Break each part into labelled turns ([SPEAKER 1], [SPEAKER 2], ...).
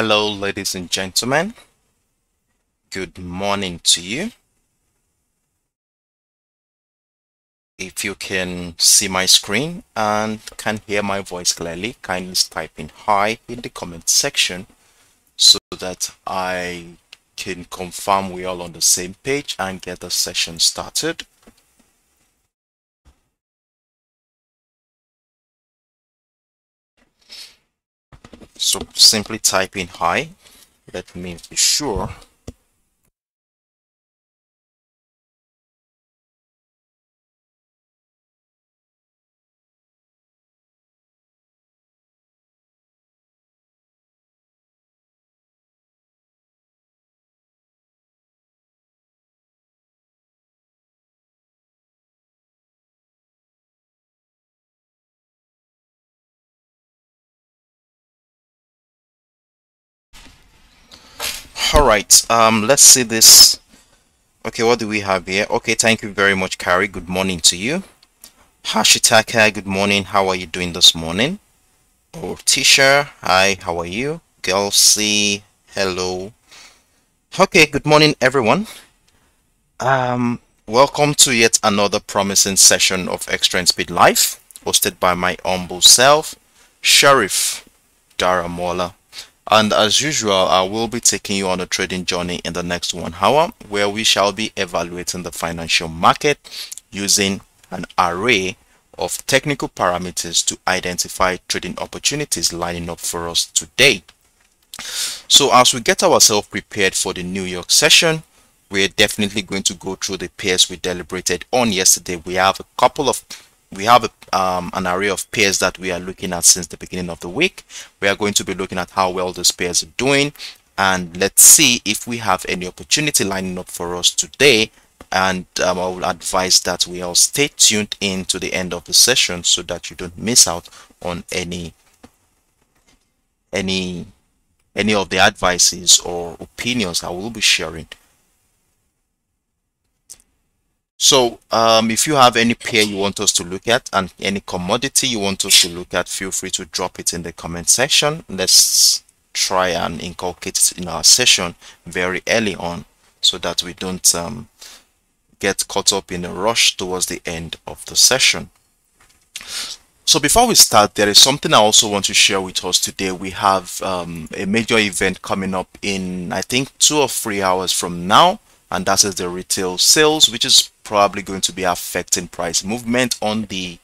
[SPEAKER 1] Hello, ladies and gentlemen. Good morning to you. If you can see my screen and can hear my voice clearly, kindly type in hi in the comment section so that I can confirm we're all on the same page and get the session started. So simply type in hi. Let me be sure. Right um let's see this. Okay what do we have here? Okay thank you very much Carrie. Good morning to you. Ashitaka good morning. How are you doing this morning? Oh Tisha hi how are you? Gelsey hello. Okay good morning everyone. Um welcome to yet another promising session of extra and speed life hosted by my humble self Sheriff Daramola and as usual I will be taking you on a trading journey in the next one hour where we shall be evaluating the financial market using an array of technical parameters to identify trading opportunities lining up for us today. So as we get ourselves prepared for the New York session, we're definitely going to go through the pairs we deliberated on yesterday. We have a couple of we have a, um, an array of pairs that we are looking at since the beginning of the week. We are going to be looking at how well those pairs are doing and let's see if we have any opportunity lining up for us today and um, I will advise that we all stay tuned in to the end of the session so that you don't miss out on any any any of the advices or opinions I will be sharing so um, if you have any pair you want us to look at and any commodity you want us to look at, feel free to drop it in the comment section. Let's try and inculcate it in our session very early on so that we don't um, get caught up in a rush towards the end of the session. So before we start, there is something I also want to share with us today. We have um, a major event coming up in, I think, two or three hours from now, and that is the retail sales, which is probably going to be affecting price movement on the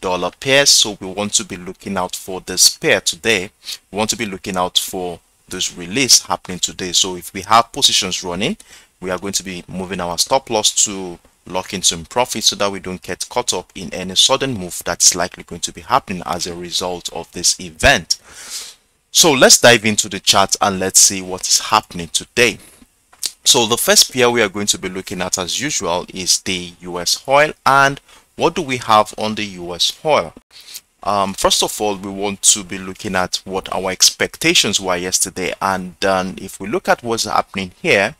[SPEAKER 1] dollar pair. So we want to be looking out for this pair today. We want to be looking out for this release happening today. So if we have positions running we are going to be moving our stop loss to lock in some profit so that we don't get caught up in any sudden move that's likely going to be happening as a result of this event. So let's dive into the chart and let's see what is happening today so the first pair we are going to be looking at as usual is the US oil and what do we have on the US oil? Um, first of all, we want to be looking at what our expectations were yesterday and um, if we look at what's happening here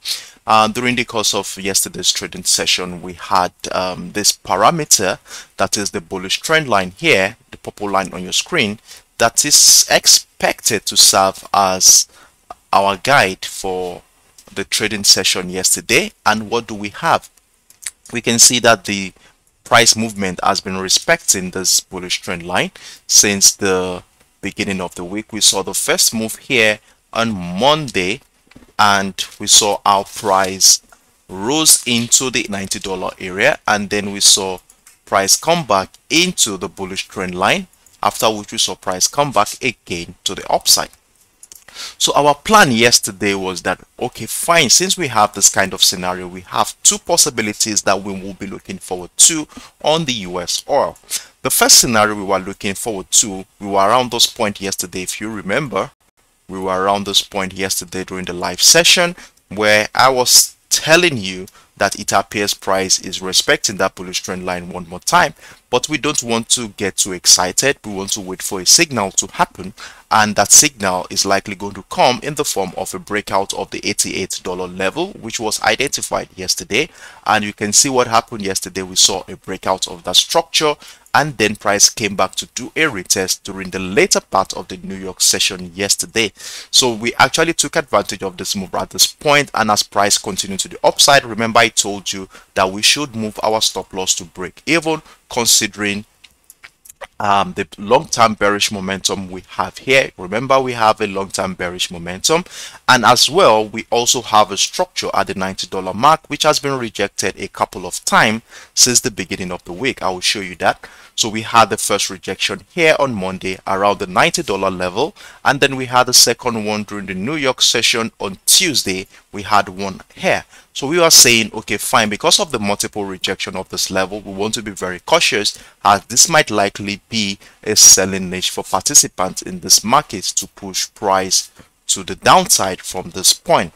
[SPEAKER 1] uh, during the course of yesterday's trading session we had um, this parameter that is the bullish trend line here the purple line on your screen that is expected to serve as our guide for the trading session yesterday and what do we have? We can see that the price movement has been respecting this bullish trend line since the beginning of the week. We saw the first move here on monday and we saw our price rose into the $90 area and then we saw price come back into the bullish trend line after which we saw price come back again to the upside so our plan yesterday was that, okay, fine, since we have this kind of scenario, we have two possibilities that we will be looking forward to on the US oil. The first scenario we were looking forward to, we were around this point yesterday, if you remember, we were around this point yesterday during the live session where I was telling you that it appears price is respecting that bullish trend line one more time. But we don't want to get too excited. We want to wait for a signal to happen and that signal is likely going to come in the form of a breakout of the $88 level which was identified yesterday and you can see what happened yesterday we saw a breakout of that structure and then price came back to do a retest during the later part of the New York session yesterday. So we actually took advantage of this move at this point and as price continued to the upside, remember I told you that we should move our stop loss to break even considering um, the long-term bearish momentum we have here. Remember, we have a long-term bearish momentum. And as well, we also have a structure at the $90 mark, which has been rejected a couple of times since the beginning of the week. I will show you that. So we had the first rejection here on Monday around the $90 level. And then we had the second one during the New York session on Tuesday. We had one here. So we are saying, okay, fine, because of the multiple rejection of this level, we want to be very cautious as this might likely be a selling niche for participants in this market to push price to the downside from this point.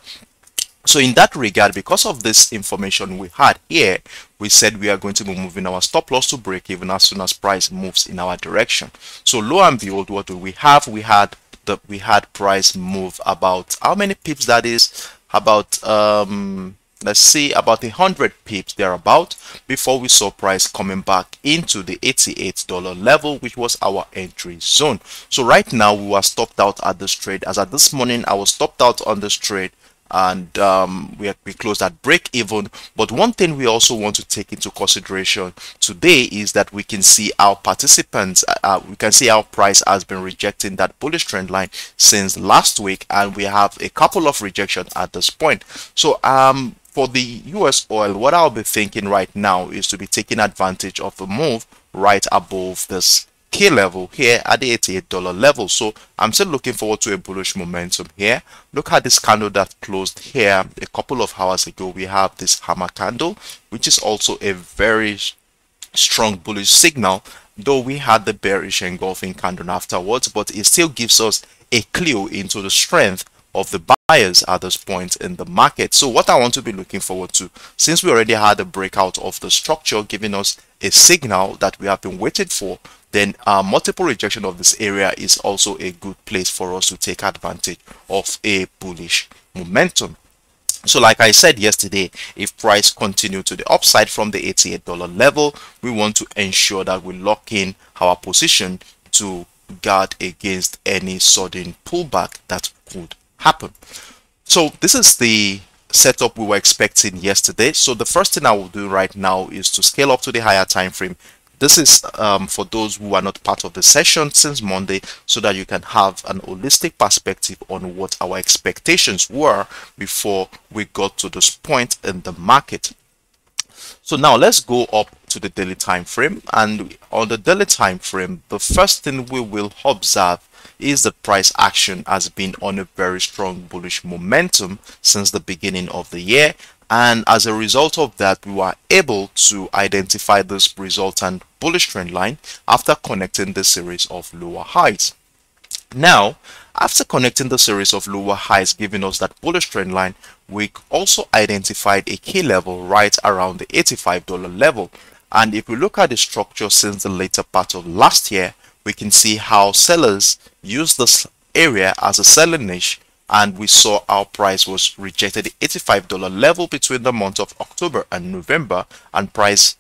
[SPEAKER 1] So in that regard, because of this information we had here, we said we are going to be moving our stop loss to break even as soon as price moves in our direction. So lo and behold, what do we have? We had the we had price move about how many pips that is about um let's see about a hundred pips thereabout before we saw price coming back into the 88 dollar level which was our entry zone so right now we were stopped out at this trade as at this morning i was stopped out on this trade and um, we, we closed at break even. But one thing we also want to take into consideration today is that we can see our participants uh, uh, we can see our price has been rejecting that bullish trend line since last week and we have a couple of rejections at this point. So um for the US oil what I'll be thinking right now is to be taking advantage of the move right above this key level here at the $88 level. So I'm still looking forward to a bullish momentum here. Look at this candle that closed here a couple of hours ago. We have this hammer candle, which is also a very strong bullish signal, though we had the bearish engulfing candle afterwards, but it still gives us a clue into the strength of the buyers at this point in the market. So what I want to be looking forward to, since we already had a breakout of the structure giving us a signal that we have been waiting for, then uh, multiple rejection of this area is also a good place for us to take advantage of a bullish momentum. So like I said yesterday, if price continue to the upside from the $88 level, we want to ensure that we lock in our position to guard against any sudden pullback that could happen. So this is the setup we were expecting yesterday. So the first thing I will do right now is to scale up to the higher time frame. This is um, for those who are not part of the session since Monday so that you can have an holistic perspective on what our expectations were before we got to this point in the market. So now let's go up to the daily time frame and on the daily time frame the first thing we will observe is the price action has been on a very strong bullish momentum since the beginning of the year and as a result of that we were able to identify this resultant bullish trend line after connecting the series of lower highs. Now, after connecting the series of lower highs giving us that bullish trend line, we also identified a key level right around the $85 level. And if we look at the structure since the later part of last year, we can see how sellers use this area as a selling niche and we saw our price was rejected the $85 level between the month of October and November and price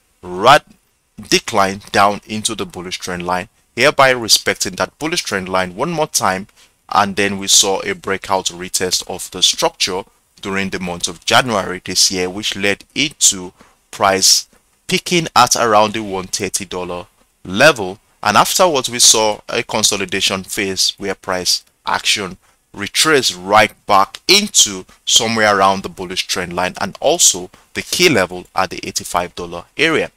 [SPEAKER 1] declined down into the bullish trend line hereby respecting that bullish trend line one more time and then we saw a breakout retest of the structure during the month of January this year which led into price peaking at around the $130 level and afterwards we saw a consolidation phase where price action retraced right back into somewhere around the bullish trend line and also the key level at the $85 area.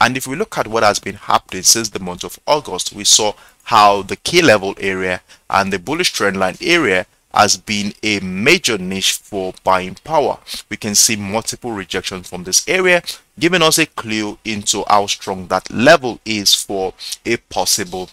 [SPEAKER 1] And if we look at what has been happening since the month of August we saw how the key level area and the bullish trend line area has been a major niche for buying power. We can see multiple rejections from this area, giving us a clue into how strong that level is for a possible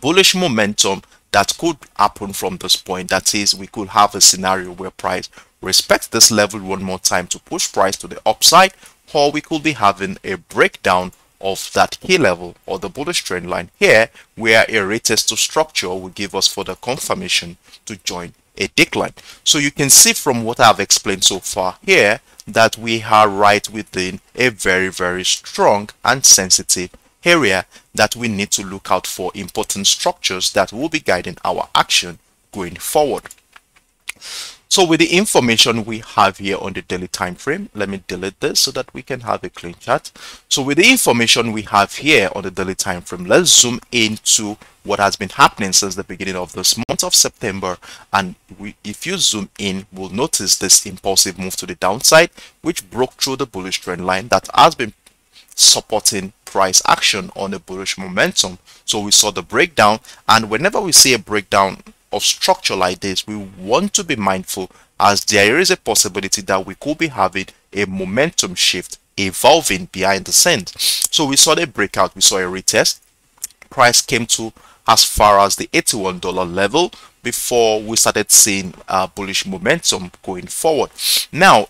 [SPEAKER 1] bullish momentum that could happen from this point. That is, we could have a scenario where price respects this level one more time to push price to the upside, or we could be having a breakdown of that key level or the bullish trend line here where a retest to structure will give us further confirmation to join a decline. So you can see from what I've explained so far here that we are right within a very very strong and sensitive area that we need to look out for important structures that will be guiding our action going forward. So with the information we have here on the daily time frame, let me delete this so that we can have a clean chart. So with the information we have here on the daily time frame, let's zoom into what has been happening since the beginning of this month of September. And we, if you zoom in, we'll notice this impulsive move to the downside, which broke through the bullish trend line that has been supporting price action on a bullish momentum. So we saw the breakdown and whenever we see a breakdown of structure like this, we want to be mindful as there is a possibility that we could be having a momentum shift evolving behind the scenes. So we saw the breakout, we saw a retest. Price came to as far as the $81 level before we started seeing uh, bullish momentum going forward. Now,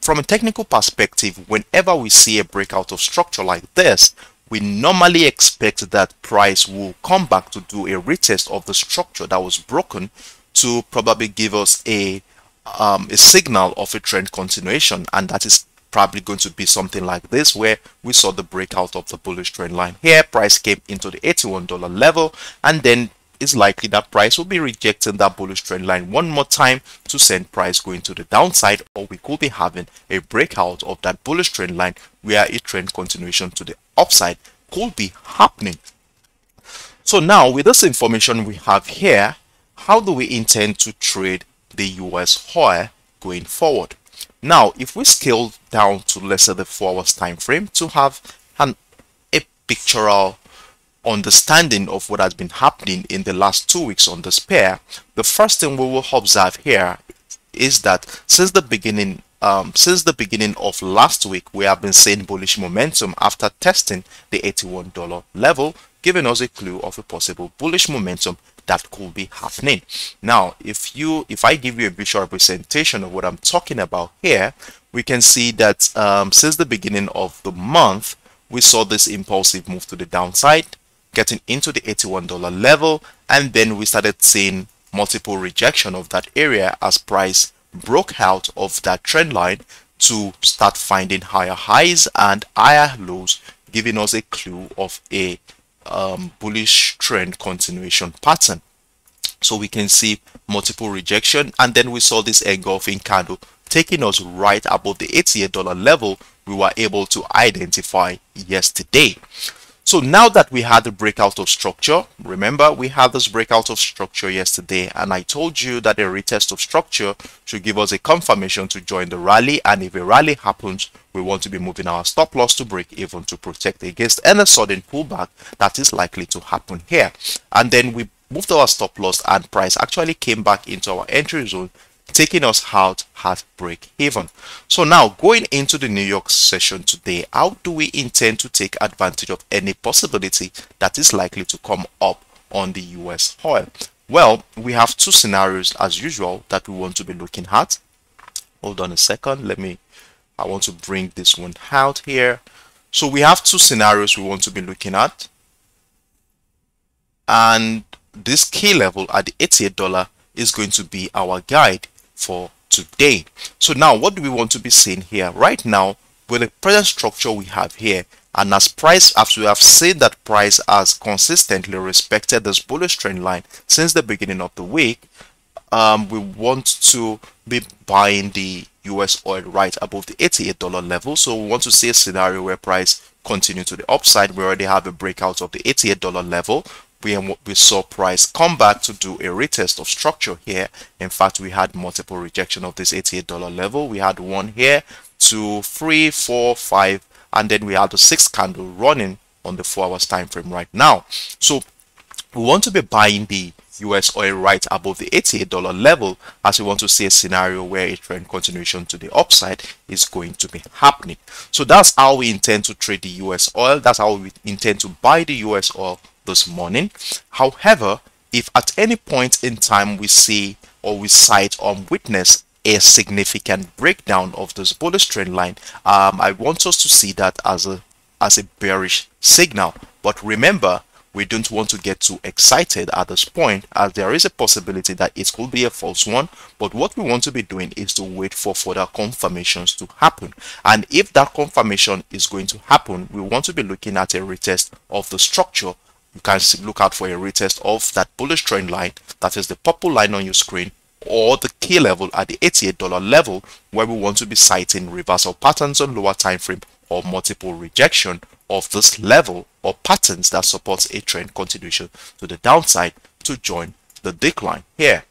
[SPEAKER 1] from a technical perspective, whenever we see a breakout of structure like this, we normally expect that price will come back to do a retest of the structure that was broken to probably give us a um, a signal of a trend continuation. And that is probably going to be something like this where we saw the breakout of the bullish trend line. Here price came into the $81 level and then it's likely that price will be rejecting that bullish trend line one more time to send price going to the downside or we could be having a breakout of that bullish trend line where a trend continuation to the upside could be happening. So now with this information we have here, how do we intend to trade the US oil going forward? Now, if we scale down to let's say the four hours time frame to have an a pictorial understanding of what has been happening in the last two weeks on this pair, the first thing we will observe here is that since the beginning um, since the beginning of last week, we have been seeing bullish momentum after testing the $81 level, giving us a clue of a possible bullish momentum that could be happening. Now, if you if I give you a visual representation of what I'm talking about here, we can see that um, since the beginning of the month, we saw this impulsive move to the downside, getting into the $81 level, and then we started seeing multiple rejection of that area as price broke out of that trend line to start finding higher highs and higher lows giving us a clue of a um, bullish trend continuation pattern. So we can see multiple rejection and then we saw this engulfing candle taking us right above the $88 level we were able to identify yesterday so now that we had the breakout of structure, remember we had this breakout of structure yesterday and I told you that a retest of structure should give us a confirmation to join the rally and if a rally happens, we want to be moving our stop loss to break even to protect against any sudden pullback that is likely to happen here. And then we moved our stop loss and price actually came back into our entry zone taking us out at break even. So now going into the New York session today, how do we intend to take advantage of any possibility that is likely to come up on the US oil? Well, we have two scenarios as usual that we want to be looking at. Hold on a second. Let me, I want to bring this one out here. So we have two scenarios we want to be looking at. And this key level at the $88 is going to be our guide for today. So now what do we want to be seeing here? Right now, with the present structure we have here, and as price, as we have seen that price has consistently respected this bullish trend line since the beginning of the week, um, we want to be buying the US oil right above the $88 level. So we want to see a scenario where price continue to the upside. We already have a breakout of the $88 level we, we saw price come back to do a retest of structure here. In fact, we had multiple rejection of this $88 level. We had one here, two, three, four, five, and then we had the sixth candle running on the four hours time frame right now. So we want to be buying the US oil right above the $88 level as we want to see a scenario where a trend continuation to the upside is going to be happening. So that's how we intend to trade the US oil. That's how we intend to buy the US oil this morning. However, if at any point in time we see or we sight or witness a significant breakdown of this bullish trend line um, I want us to see that as a as a bearish signal. But remember we don't want to get too excited at this point as there is a possibility that it could be a false one. But what we want to be doing is to wait for further confirmations to happen. And if that confirmation is going to happen we want to be looking at a retest of the structure you can look out for a retest of that bullish trend line that is the purple line on your screen or the key level at the $88 level where we want to be citing reversal patterns on lower time frame or multiple rejection of this level or patterns that supports a trend continuation to the downside to join the decline here.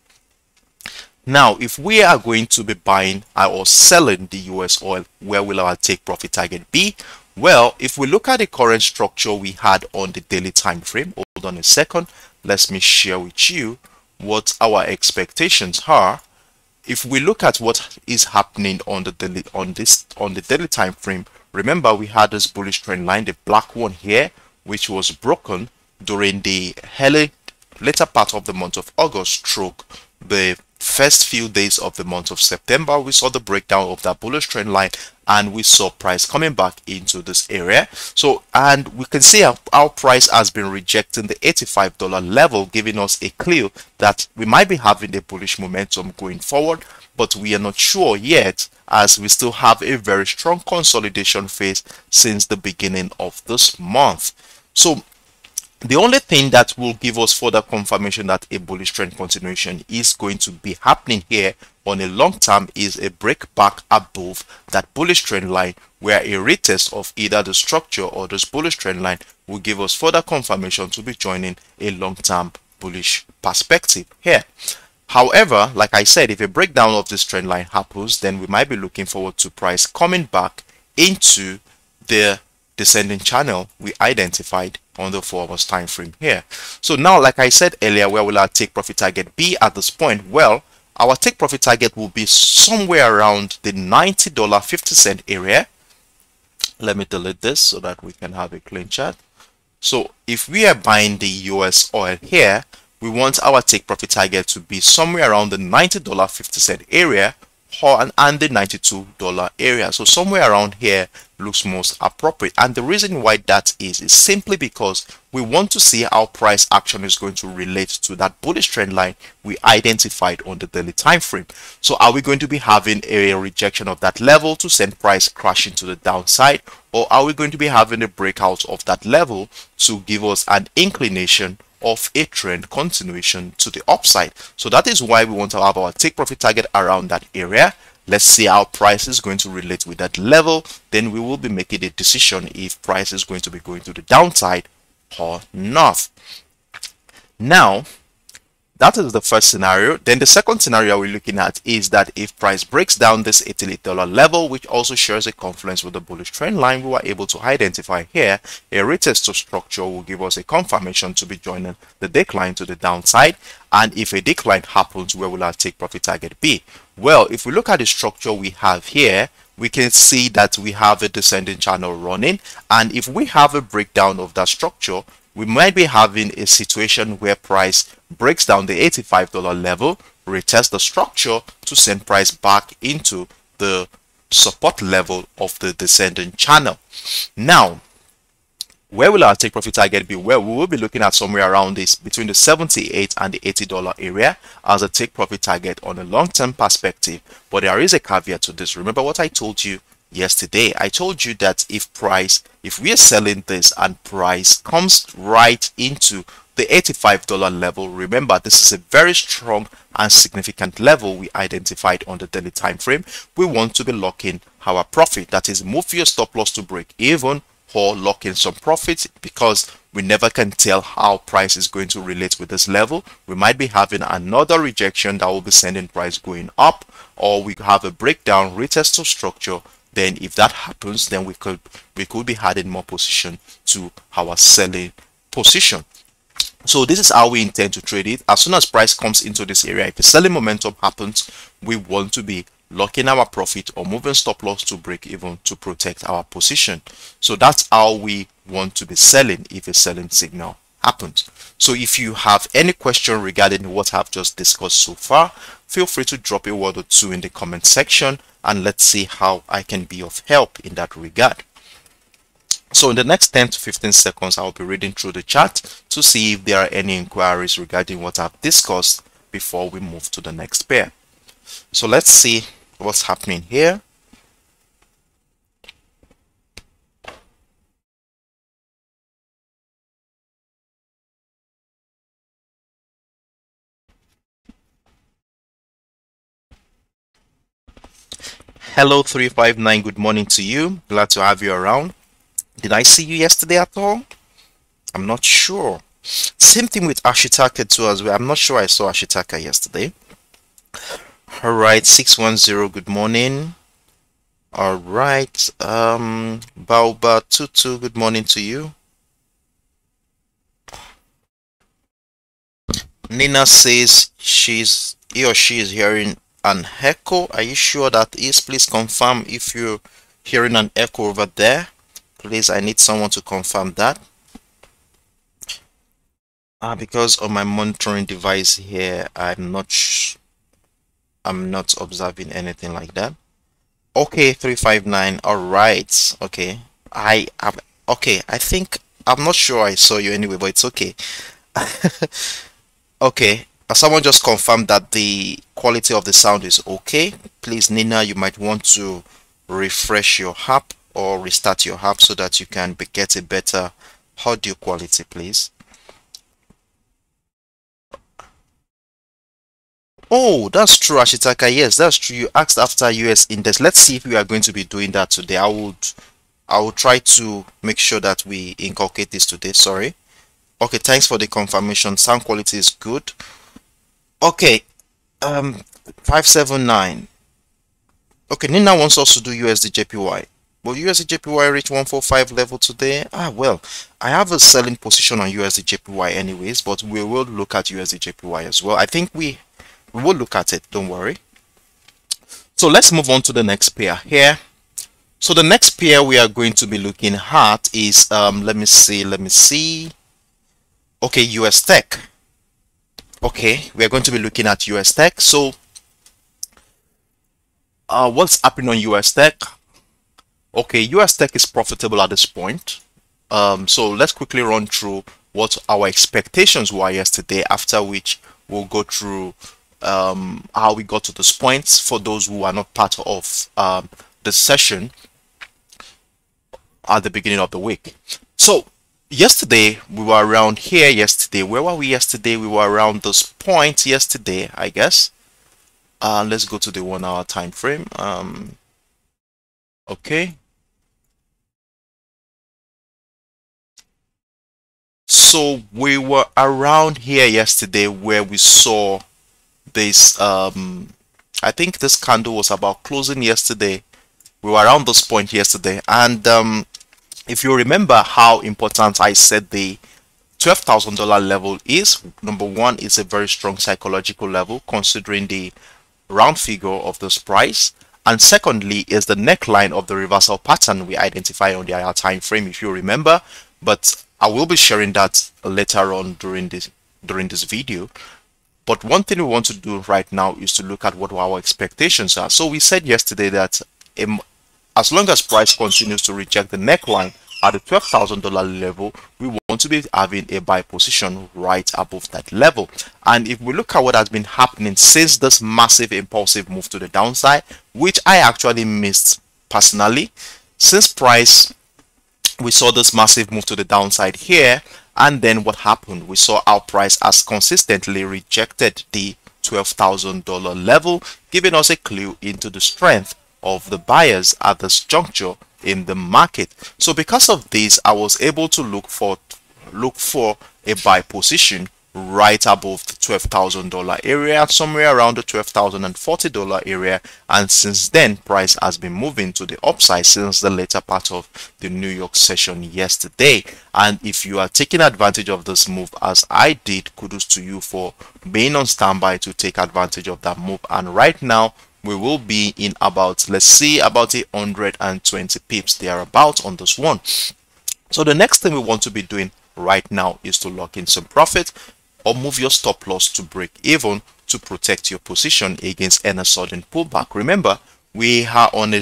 [SPEAKER 1] Now, if we are going to be buying or selling the US oil, where will our take profit target be? Well, if we look at the current structure we had on the daily time frame, hold on a second, let me share with you what our expectations are. If we look at what is happening on the daily on this on the daily time frame, remember we had this bullish trend line, the black one here, which was broken during the early later part of the month of August stroke the first few days of the month of September, we saw the breakdown of that bullish trend line and we saw price coming back into this area. So, and we can see our, our price has been rejecting the $85 level, giving us a clue that we might be having a bullish momentum going forward, but we are not sure yet as we still have a very strong consolidation phase since the beginning of this month. So the only thing that will give us further confirmation that a bullish trend continuation is going to be happening here on a long term is a break back above that bullish trend line where a retest of either the structure or this bullish trend line will give us further confirmation to be joining a long-term bullish perspective here. However, like I said, if a breakdown of this trend line happens, then we might be looking forward to price coming back into the descending channel we identified on the four hours time frame here. So now, like I said earlier, where will our take profit target be at this point? Well, our take profit target will be somewhere around the $90.50 area. Let me delete this so that we can have a clean chart. So if we are buying the US oil here, we want our take profit target to be somewhere around the $90.50 area and, the $92 area. So somewhere around here looks most appropriate. And the reason why that is, is simply because we want to see how price action is going to relate to that bullish trend line we identified on the daily time frame. So are we going to be having a rejection of that level to send price crashing to the downside? Or are we going to be having a breakout of that level to give us an inclination of a trend continuation to the upside. So that is why we want to have our take profit target around that area. Let's see how price is going to relate with that level. Then we will be making a decision if price is going to be going to the downside or not. Now, that is the first scenario. Then the second scenario we're looking at is that if price breaks down this $88 level, which also shares a confluence with the bullish trend line we were able to identify here, a retest to structure will give us a confirmation to be joining the decline to the downside. And if a decline happens, where will our take profit target be? Well, if we look at the structure we have here, we can see that we have a descending channel running. And if we have a breakdown of that structure, we might be having a situation where price breaks down the $85 level, retest the structure to send price back into the support level of the descending channel. Now, where will our take profit target be? Well, we will be looking at somewhere around this between the 78 and the $80 area as a take profit target on a long-term perspective. But there is a caveat to this. Remember what I told you yesterday. I told you that if price if we are selling this and price comes right into the $85 level remember this is a very strong and significant level we identified on the daily time frame. We want to be locking our profit. That is move your stop loss to break even or lock in some profits because we never can tell how price is going to relate with this level. We might be having another rejection that will be sending price going up or we have a breakdown retest of structure then if that happens then we could we could be adding more position to our selling position. So this is how we intend to trade it. As soon as price comes into this area if the selling momentum happens we want to be locking our profit or moving stop loss to break even to protect our position. So that's how we want to be selling if a selling signal happens. So if you have any question regarding what I've just discussed so far, feel free to drop a word or two in the comment section and let's see how I can be of help in that regard. So in the next 10 to 15 seconds, I'll be reading through the chat to see if there are any inquiries regarding what I've discussed before we move to the next pair. So let's see what's happening here. Hello 359, good morning to you. Glad to have you around. Did I see you yesterday at all? I'm not sure. Same thing with Ashitaka too as well. I'm not sure I saw Ashitaka yesterday. Alright, 610, good morning. Alright, um, Baoba Tutu, good morning to you. Nina says she's he or she is hearing an echo. Are you sure that is? Please confirm if you're hearing an echo over there. Please, I need someone to confirm that. Uh, because on my monitoring device here, I'm not I'm not observing anything like that. Okay, 359. All right. Okay. I have okay. I think I'm not sure I saw you anyway, but it's okay. okay. Someone just confirmed that the quality of the sound is okay. Please, Nina, you might want to refresh your app or restart your app so that you can get a better audio quality, please. Oh, that's true, Ashitaka. Yes, that's true. You asked after US index. Let's see if we are going to be doing that today. I would I will try to make sure that we inculcate this today. Sorry. Okay, thanks for the confirmation. Sound quality is good. Okay, um, 579. Okay, Nina wants us to do USD JPY. Will USD JPY reach 145 level today? Ah, well, I have a selling position on USD JPY anyways, but we will look at USD JPY as well. I think we, we will look at it, don't worry. So let's move on to the next pair here. So the next pair we are going to be looking at is, um, let me see, let me see. Okay, US Tech okay we are going to be looking at US Tech. So uh, what's happening on US Tech? Okay US Tech is profitable at this point. Um, so let's quickly run through what our expectations were yesterday after which we'll go through um, how we got to this point for those who are not part of um, the session at the beginning of the week. So yesterday we were around here yesterday. Where were we yesterday? We were around this point yesterday i guess. Uh let's go to the one hour time frame. Um okay. So we were around here yesterday where we saw this um i think this candle was about closing yesterday. We were around this point yesterday. And um if you remember how important I said the $12,000 level is, number one, it's a very strong psychological level considering the round figure of this price. And secondly, is the neckline of the reversal pattern we identify on the IR time frame, if you remember. But I will be sharing that later on during this during this video. But one thing we want to do right now is to look at what our expectations are. So we said yesterday that um, as long as price continues to reject the neckline at the $12,000 level, we want to be having a buy position right above that level. And if we look at what has been happening since this massive impulsive move to the downside, which I actually missed personally, since price, we saw this massive move to the downside here, and then what happened? We saw our price has consistently rejected the $12,000 level, giving us a clue into the strength of the buyers at this juncture in the market. So because of this i was able to look for look for a buy position right above the $12,000 area somewhere around the $12,040 area. And since then price has been moving to the upside since the later part of the New York session yesterday. And if you are taking advantage of this move as I did kudos to you for being on standby to take advantage of that move. And right now we will be in about let's see about 120 pips there about on this one. So the next thing we want to be doing right now is to lock in some profit or move your stop loss to break even to protect your position against any sudden pullback. Remember, we are on a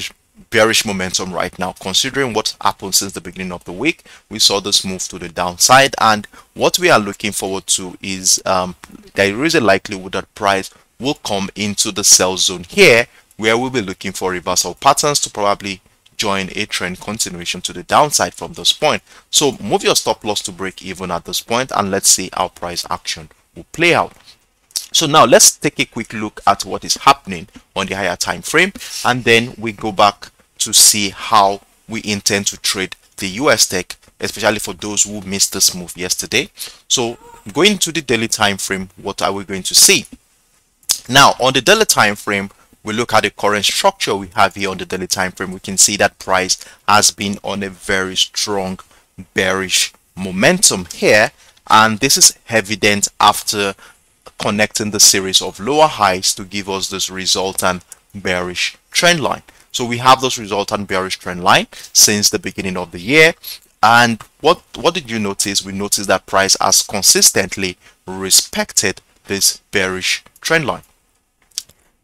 [SPEAKER 1] bearish momentum right now. Considering what happened since the beginning of the week we saw this move to the downside. And what we are looking forward to is um, there is a likelihood that price will come into the sell zone here where we'll be looking for reversal patterns to probably join a trend continuation to the downside from this point. So move your stop loss to break even at this point and let's see how price action will play out. So now let's take a quick look at what is happening on the higher time frame and then we go back to see how we intend to trade the US tech especially for those who missed this move yesterday. So going to the daily time frame what are we going to see now on the daily time frame we look at the current structure we have here on the daily time frame we can see that price has been on a very strong bearish momentum here and this is evident after connecting the series of lower highs to give us this resultant bearish trend line. So we have this resultant bearish trend line since the beginning of the year. And what, what did you notice? We noticed that price has consistently respected this bearish trend line.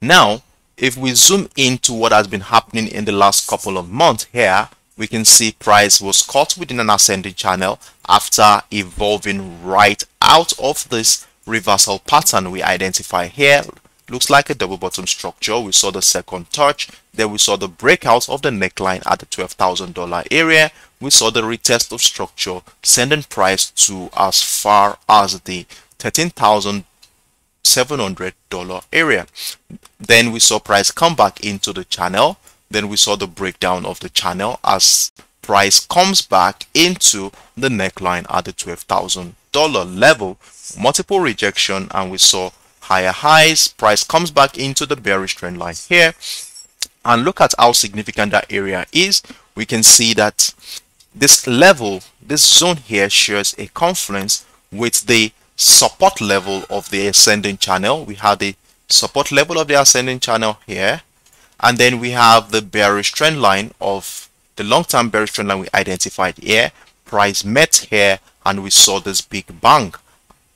[SPEAKER 1] Now, if we zoom into what has been happening in the last couple of months here, we can see price was caught within an ascending channel after evolving right out of this reversal pattern we identify here. Looks like a double bottom structure. We saw the second touch. Then we saw the breakout of the neckline at the $12,000 area. We saw the retest of structure sending price to as far as the $13,700 area. Then we saw price come back into the channel. Then we saw the breakdown of the channel as price comes back into the neckline at the $12,000 level. Multiple rejection and we saw higher highs. Price comes back into the bearish trend line here. And look at how significant that area is. We can see that this level this zone here shares a confluence with the support level of the ascending channel we have the support level of the ascending channel here and then we have the bearish trend line of the long-term bearish trend line we identified here price met here and we saw this big bang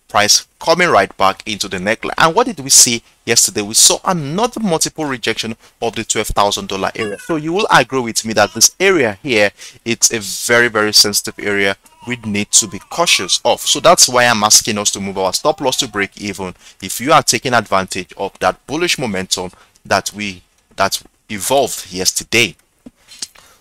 [SPEAKER 1] price coming right back into the neckline. And what did we see yesterday? We saw another multiple rejection of the $12,000 area. So you will agree with me that this area here, it's a very, very sensitive area we need to be cautious of. So that's why I'm asking us to move our stop loss to break even. If you are taking advantage of that bullish momentum that we that evolved yesterday.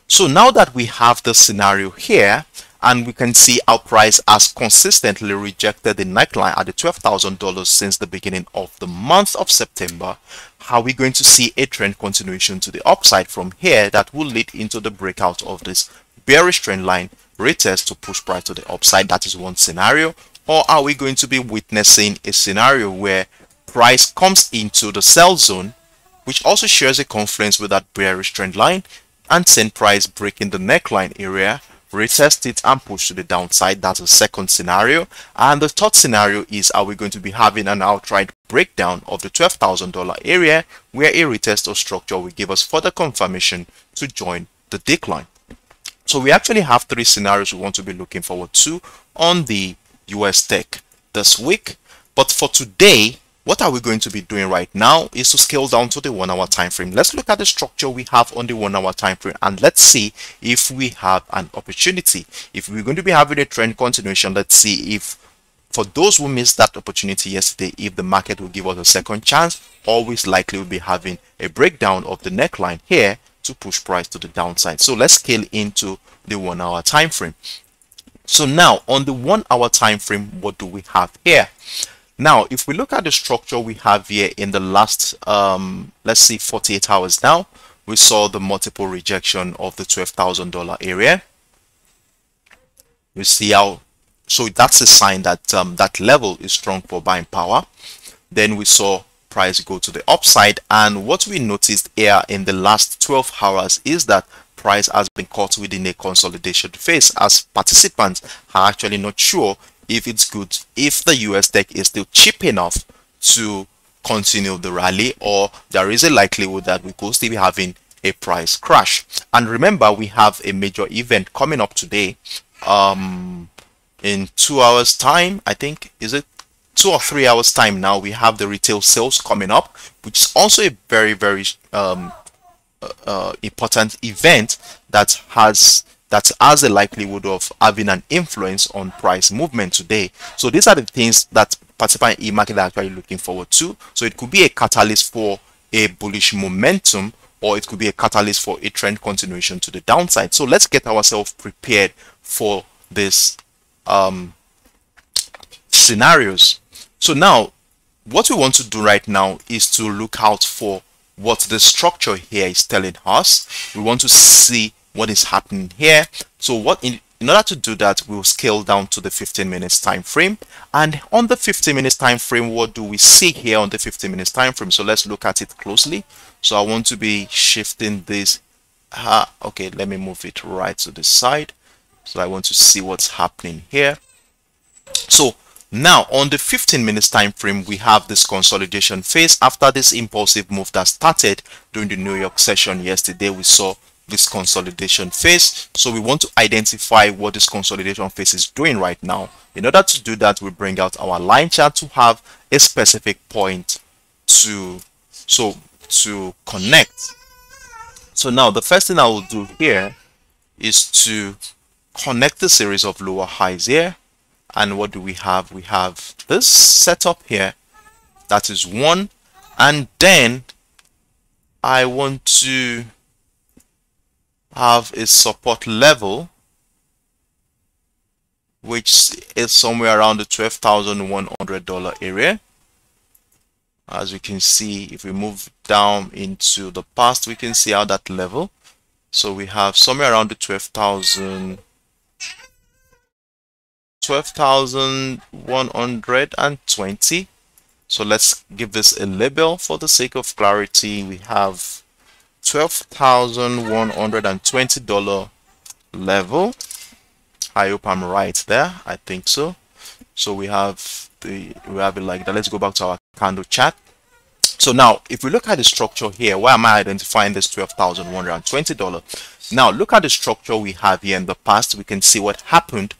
[SPEAKER 1] So now that we have the scenario here, and we can see our price has consistently rejected the neckline at the $12,000 since the beginning of the month of September. How are we going to see a trend continuation to the upside from here that will lead into the breakout of this bearish trend line retest to push price to the upside? That is one scenario. Or are we going to be witnessing a scenario where price comes into the sell zone, which also shares a confluence with that bearish trend line and send price breaking the neckline area retest it and push to the downside that's the second scenario and the third scenario is are we going to be having an outright breakdown of the $12,000 area where a retest or structure will give us further confirmation to join the decline so we actually have three scenarios we want to be looking forward to on the US tech this week but for today what are we going to be doing right now is to scale down to the one hour time frame. Let's look at the structure we have on the one hour time frame and let's see if we have an opportunity. If we're going to be having a trend continuation, let's see if for those who missed that opportunity yesterday, if the market will give us a second chance, always likely we'll be having a breakdown of the neckline here to push price to the downside. So let's scale into the one hour time frame. So now on the one hour time frame, what do we have here? Now, if we look at the structure we have here in the last, um, let's see, 48 hours now, we saw the multiple rejection of the $12,000 area. You see how, so that's a sign that um, that level is strong for buying power. Then we saw price go to the upside. And what we noticed here in the last 12 hours is that price has been caught within a consolidation phase as participants are actually not sure if it's good, if the US tech is still cheap enough to continue the rally or there is a likelihood that we could still be having a price crash. And remember, we have a major event coming up today. Um, in two hours time i think is it two or three hours time now we have the retail sales coming up which is also a very very um, uh, uh, important event that has that has a likelihood of having an influence on price movement today. So these are the things that participant e-market are actually looking forward to. So it could be a catalyst for a bullish momentum or it could be a catalyst for a trend continuation to the downside. So let's get ourselves prepared for this um, scenarios so now, what we want to do right now is to look out for what the structure here is telling us. We want to see what is happening here. So what in, in order to do that, we'll scale down to the 15 minutes time frame. And on the 15 minutes time frame, what do we see here on the 15 minutes time frame? So let's look at it closely. So I want to be shifting this. Uh, okay, let me move it right to the side. So I want to see what's happening here. So now, on the 15 minutes time frame, we have this consolidation phase. After this impulsive move that started during the New York session yesterday, we saw this consolidation phase. So we want to identify what this consolidation phase is doing right now. In order to do that, we bring out our line chart to have a specific point to so to connect. So now the first thing I will do here is to connect the series of lower highs here and what do we have? We have this setup here. That is one. And then I want to have a support level which is somewhere around the $12,100 area. As you can see if we move down into the past we can see how that level. So we have somewhere around the 12,000 12,120 so let's give this a label. For the sake of clarity we have $12,120 level. I hope I'm right there. I think so. So we have the we have it like that. Let's go back to our candle chart. So now if we look at the structure here why am I identifying this $12,120 now look at the structure we have here in the past. We can see what happened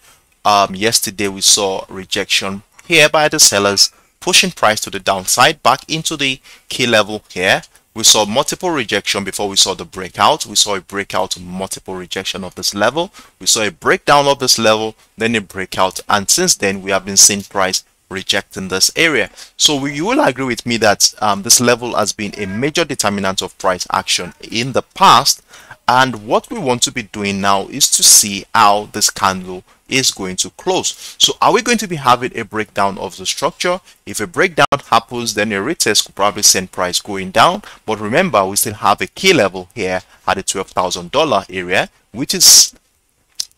[SPEAKER 1] um, yesterday we saw rejection here by the sellers pushing price to the downside back into the key level here. We saw multiple rejection before we saw the breakout. We saw a breakout multiple rejection of this level. We saw a breakdown of this level then a breakout and since then we have been seeing price rejecting this area. So we, you will agree with me that um, this level has been a major determinant of price action in the past and what we want to be doing now is to see how this candle is going to close. So are we going to be having a breakdown of the structure? If a breakdown happens, then a retest could probably send price going down. But remember, we still have a key level here at the $12,000 area, which is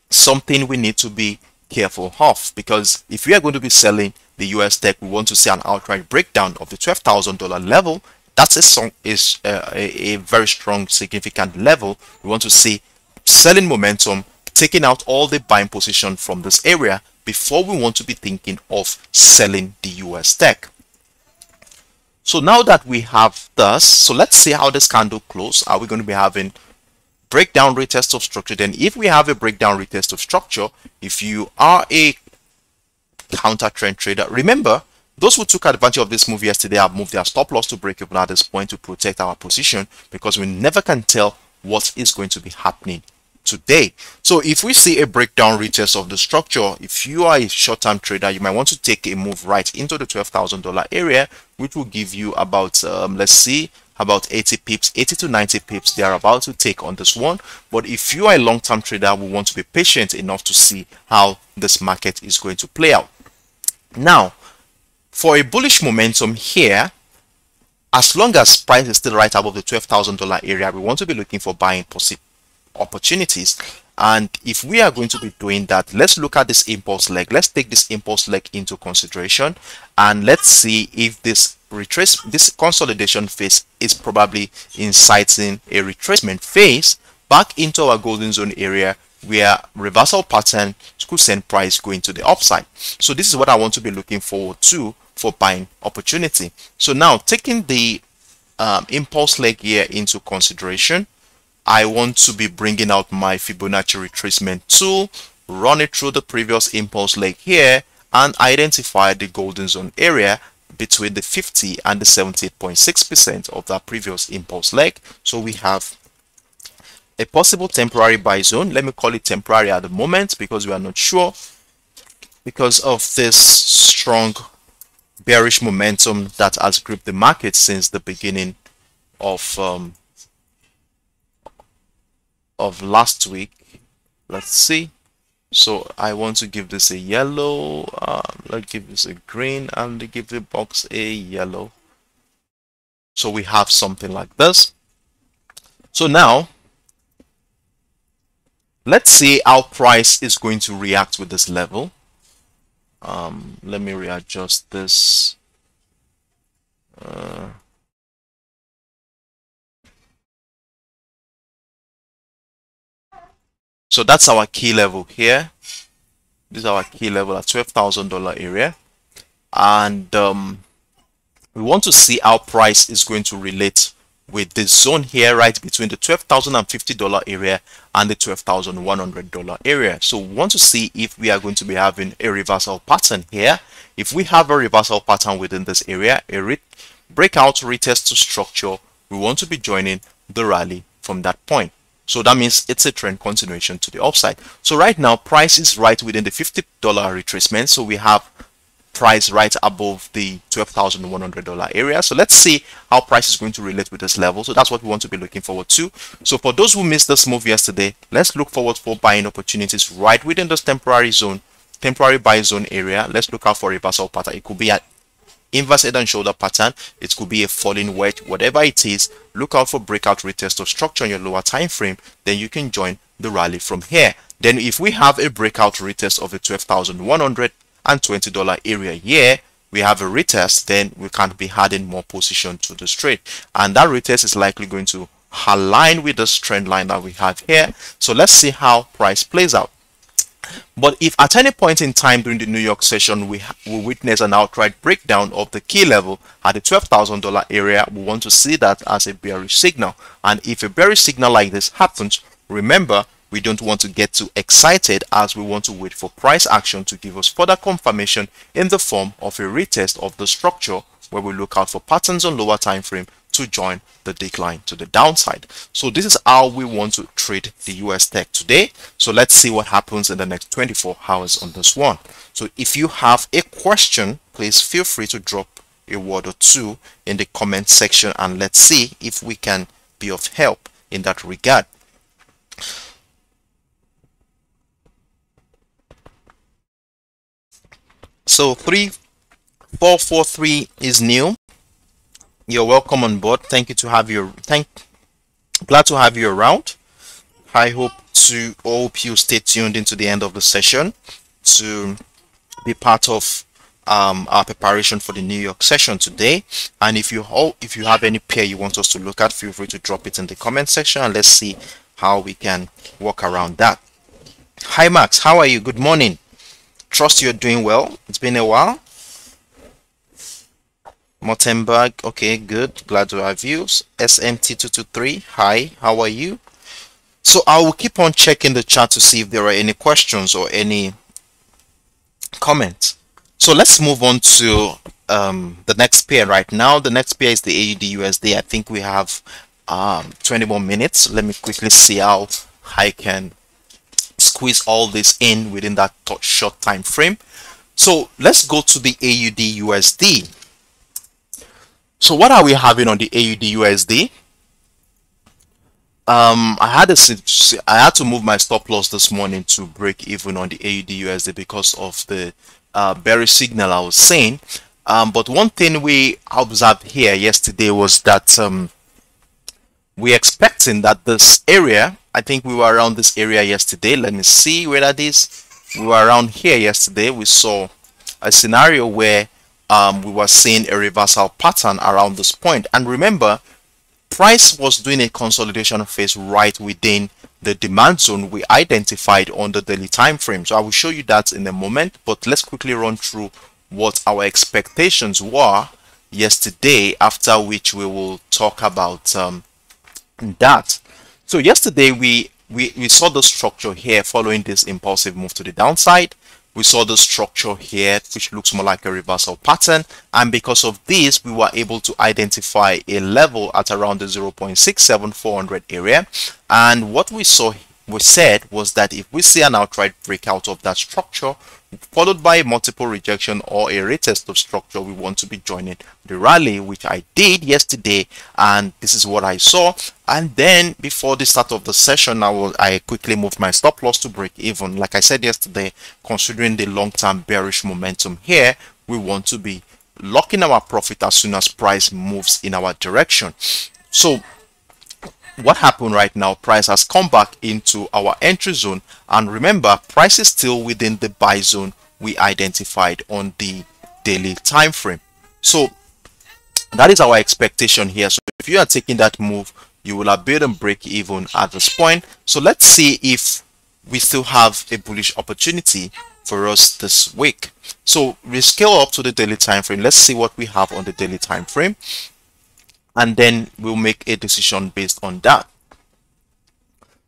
[SPEAKER 1] something we need to be careful of because if we are going to be selling the US tech, we want to see an outright breakdown of the $12,000 level that's a song is uh, a, a very strong significant level we want to see selling momentum taking out all the buying position from this area before we want to be thinking of selling the US tech. So now that we have this, so let's see how this candle close. Are we going to be having breakdown retest of structure? Then if we have a breakdown retest of structure, if you are a counter trend trader, remember those who took advantage of this move yesterday have moved their stop loss to break even at this point to protect our position because we never can tell what is going to be happening today. So if we see a breakdown retest of the structure, if you are a short-term trader, you might want to take a move right into the $12,000 area, which will give you about, um, let's see, about 80 pips, 80 to 90 pips they are about to take on this one. But if you are a long-term trader, we want to be patient enough to see how this market is going to play out. Now, for a bullish momentum here, as long as price is still right above the $12,000 area, we want to be looking for buying opportunities. And if we are going to be doing that, let's look at this impulse leg. Let's take this impulse leg into consideration and let's see if this retrace this consolidation phase is probably inciting a retracement phase back into our golden zone area where reversal pattern could send price going to the upside. So this is what I want to be looking forward to for buying opportunity. So now taking the um, impulse leg here into consideration, I want to be bringing out my Fibonacci retracement tool, run it through the previous impulse leg here and identify the golden zone area between the 50 and the 78.6% of that previous impulse leg. So we have a possible temporary buy zone. Let me call it temporary at the moment because we are not sure because of this strong bearish momentum that has gripped the market since the beginning of um, of last week. Let's see. So I want to give this a yellow. Um, let's give this a green and give the box a yellow. So we have something like this. So now let's see how price is going to react with this level. Um, let me readjust this. Uh, so that's our key level here. This is our key level at $12,000 area. And um, we want to see how price is going to relate with the zone here right between the $12,050 area and the $12,100 area. So we want to see if we are going to be having a reversal pattern here. If we have a reversal pattern within this area, a re breakout retest to structure, we want to be joining the rally from that point. So that means it's a trend continuation to the upside. So right now, price is right within the $50 retracement. So we have price right above the $12,100 area. So let's see how price is going to relate with this level. So that's what we want to be looking forward to. So for those who missed this move yesterday, let's look forward for buying opportunities right within this temporary zone, temporary buy zone area. Let's look out for a reversal pattern. It could be an inverse head and shoulder pattern. It could be a falling wedge, whatever it is. Look out for breakout retest of structure on your lower time frame. Then you can join the rally from here. Then if we have a breakout retest of the 12,100 and $20 area. Here we have a retest then we can be adding more position to the trade and that retest is likely going to align with this trend line that we have here. So let's see how price plays out. But if at any point in time during the New York session we, we witness an outright breakdown of the key level at the $12,000 area, we want to see that as a bearish signal. And if a bearish signal like this happens, remember we don't want to get too excited as we want to wait for price action to give us further confirmation in the form of a retest of the structure where we look out for patterns on lower time frame to join the decline to the downside. So this is how we want to trade the US tech today. So let's see what happens in the next 24 hours on this one. So if you have a question, please feel free to drop a word or two in the comment section and let's see if we can be of help in that regard. So 3443 is new. You're welcome on board. Thank you to have your Thank. Glad to have you around. I hope to hope you stay tuned into the end of the session to be part of um, our preparation for the New York session today. And if you all, if you have any pair you want us to look at, feel free to drop it in the comment section and let's see how we can work around that. Hi Max, how are you? Good morning. Trust you're doing well. It's been a while. Mottenberg, okay, good. Glad to have you. SMT223, hi, how are you? So I will keep on checking the chat to see if there are any questions or any comments. So let's move on to um, the next pair right now. The next pair is the AUD USD. I think we have um, 20 more minutes. Let me quickly see how I can squeeze all this in within that short time frame. So let's go to the AUD USD. So what are we having on the AUD USD? Um, I had a, I had to move my stop loss this morning to break even on the AUD USD because of the uh, bearish signal I was saying. Um, but one thing we observed here yesterday was that um, we're expecting that this area I think we were around this area yesterday. Let me see where that is. We were around here yesterday. We saw a scenario where um, we were seeing a reversal pattern around this point. And remember, price was doing a consolidation phase right within the demand zone we identified on the daily time frame. So I will show you that in a moment, but let's quickly run through what our expectations were yesterday, after which we will talk about um, that. So yesterday we we, we saw the structure here following this impulsive move to the downside. We saw the structure here which looks more like a reversal pattern. And because of this we were able to identify a level at around the 0.67400 area. And what we saw we said was that if we see an outright breakout of that structure followed by a multiple rejection or a retest of structure we want to be joining the rally which i did yesterday and this is what i saw. And then before the start of the session i will i quickly moved my stop loss to break even. Like i said yesterday considering the long-term bearish momentum here we want to be locking our profit as soon as price moves in our direction. So what happened right now price has come back into our entry zone. And remember price is still within the buy zone we identified on the daily time frame. So that is our expectation here. So if you are taking that move you will have bid and break even at this point. So let's see if we still have a bullish opportunity for us this week. So we scale up to the daily time frame. Let's see what we have on the daily time frame and then we'll make a decision based on that.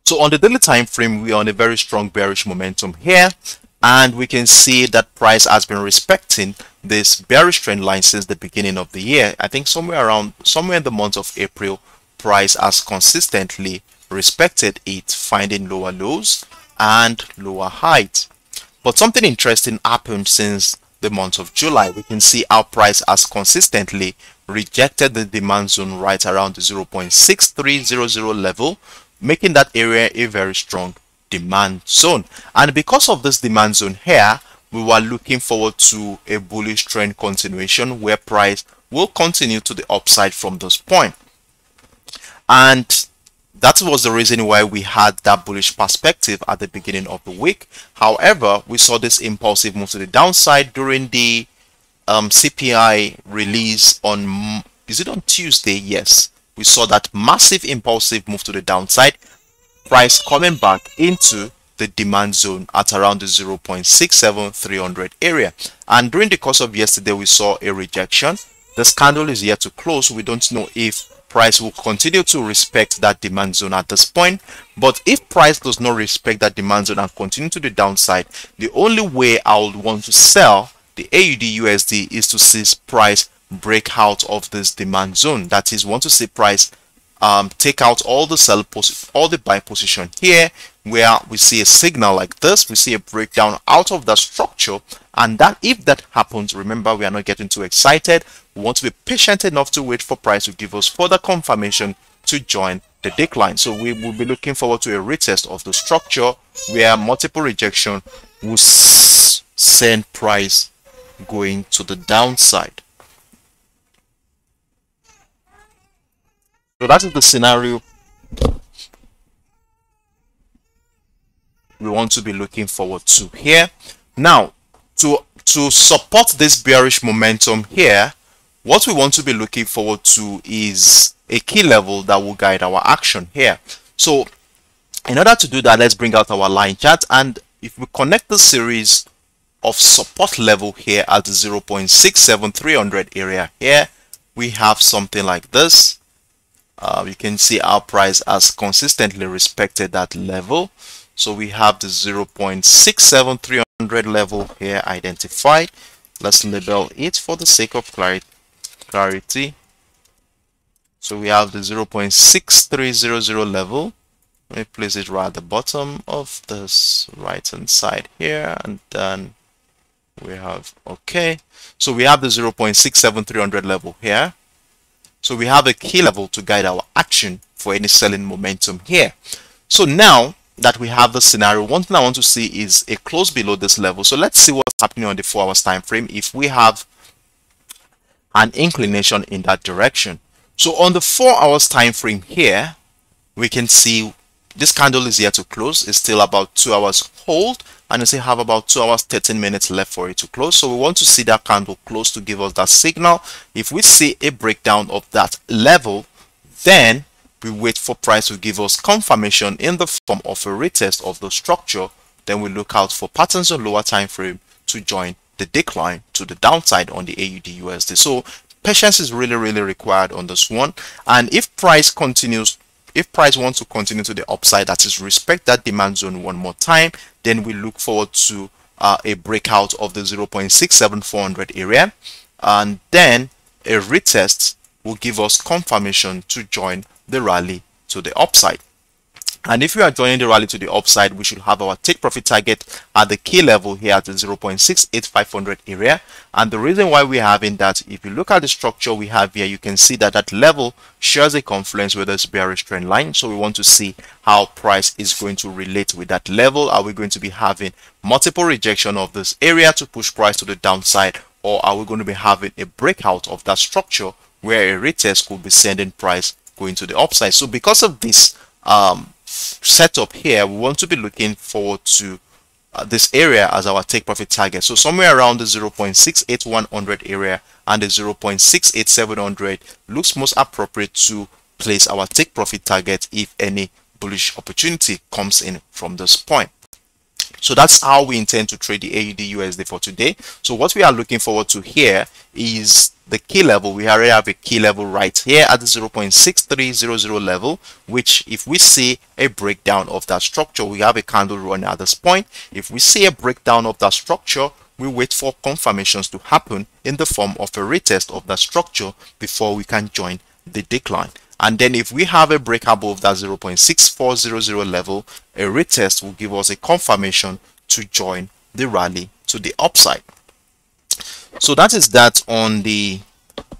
[SPEAKER 1] So on the daily time frame, we are on a very strong bearish momentum here, and we can see that price has been respecting this bearish trend line since the beginning of the year. I think somewhere around somewhere in the month of April, price has consistently respected it, finding lower lows and lower heights. But something interesting happened since the month of July. We can see our price has consistently rejected the demand zone right around the 0.6300 level, making that area a very strong demand zone. And because of this demand zone here, we were looking forward to a bullish trend continuation where price will continue to the upside from this point. And that was the reason why we had that bullish perspective at the beginning of the week. However, we saw this impulsive move to the downside during the um, CPI release on, is it on Tuesday? Yes. We saw that massive impulsive move to the downside, price coming back into the demand zone at around the 0.67300 area. And during the course of yesterday, we saw a rejection. The scandal is yet to close. We don't know if price will continue to respect that demand zone at this point. But if price does not respect that demand zone and continue to the downside, the only way I would want to sell the AUD USD is to see price break out of this demand zone. That is, want to see price um, take out all the sell position, all the buy position here, where we see a signal like this, we see a breakdown out of the structure, and that if that happens, remember we are not getting too excited. We want to be patient enough to wait for price to give us further confirmation to join the decline. So we will be looking forward to a retest of the structure where multiple rejection will send price going to the downside. So that is the scenario we want to be looking forward to here. Now, to, to support this bearish momentum here, what we want to be looking forward to is a key level that will guide our action here. So in order to do that, let's bring out our line chart. And if we connect the series of support level here at 0.67300 area here. We have something like this. Uh, you can see our price has consistently respected that level. So we have the 0.67300 level here identified. Let's label it for the sake of clarity. So we have the 0.6300 level. Let me place it right at the bottom of this right hand side here and then we have okay. So we have the 0.67300 level here. So we have a key level to guide our action for any selling momentum here. So now that we have the scenario one thing i want to see is a close below this level. So let's see what's happening on the four hours time frame if we have an inclination in that direction. So on the four hours time frame here we can see this candle is here to close. It's still about two hours hold and you see have about 2 hours 13 minutes left for it to close. So we want to see that candle close to give us that signal. If we see a breakdown of that level then we wait for price to give us confirmation in the form of a retest of the structure. Then we look out for patterns on lower time frame to join the decline to the downside on the AUD USD so patience is really really required on this one. And if price continues if price wants to continue to the upside that is respect that demand zone one more time then we look forward to uh, a breakout of the 0.67400 area. And then a retest will give us confirmation to join the rally to the upside and if we are joining the rally to the upside, we should have our take profit target at the key level here at the 0.68500 area. And the reason why we're having that, if you look at the structure we have here, you can see that that level shares a confluence with this bearish trend line. So we want to see how price is going to relate with that level. Are we going to be having multiple rejection of this area to push price to the downside? Or are we going to be having a breakout of that structure where a retest could be sending price going to the upside? So because of this, um, setup here, we want to be looking forward to uh, this area as our take profit target. So somewhere around the 0.68100 area and the 0.68700 looks most appropriate to place our take profit target if any bullish opportunity comes in from this point. So that's how we intend to trade the AUD USD for today. So what we are looking forward to here is the key level. We already have a key level right here at the 0.6300 level, which if we see a breakdown of that structure, we have a candle run at this point. If we see a breakdown of that structure, we wait for confirmations to happen in the form of a retest of that structure before we can join the decline. And then if we have a break above that 0.6400 level, a retest will give us a confirmation to join the rally to the upside. So that is that on the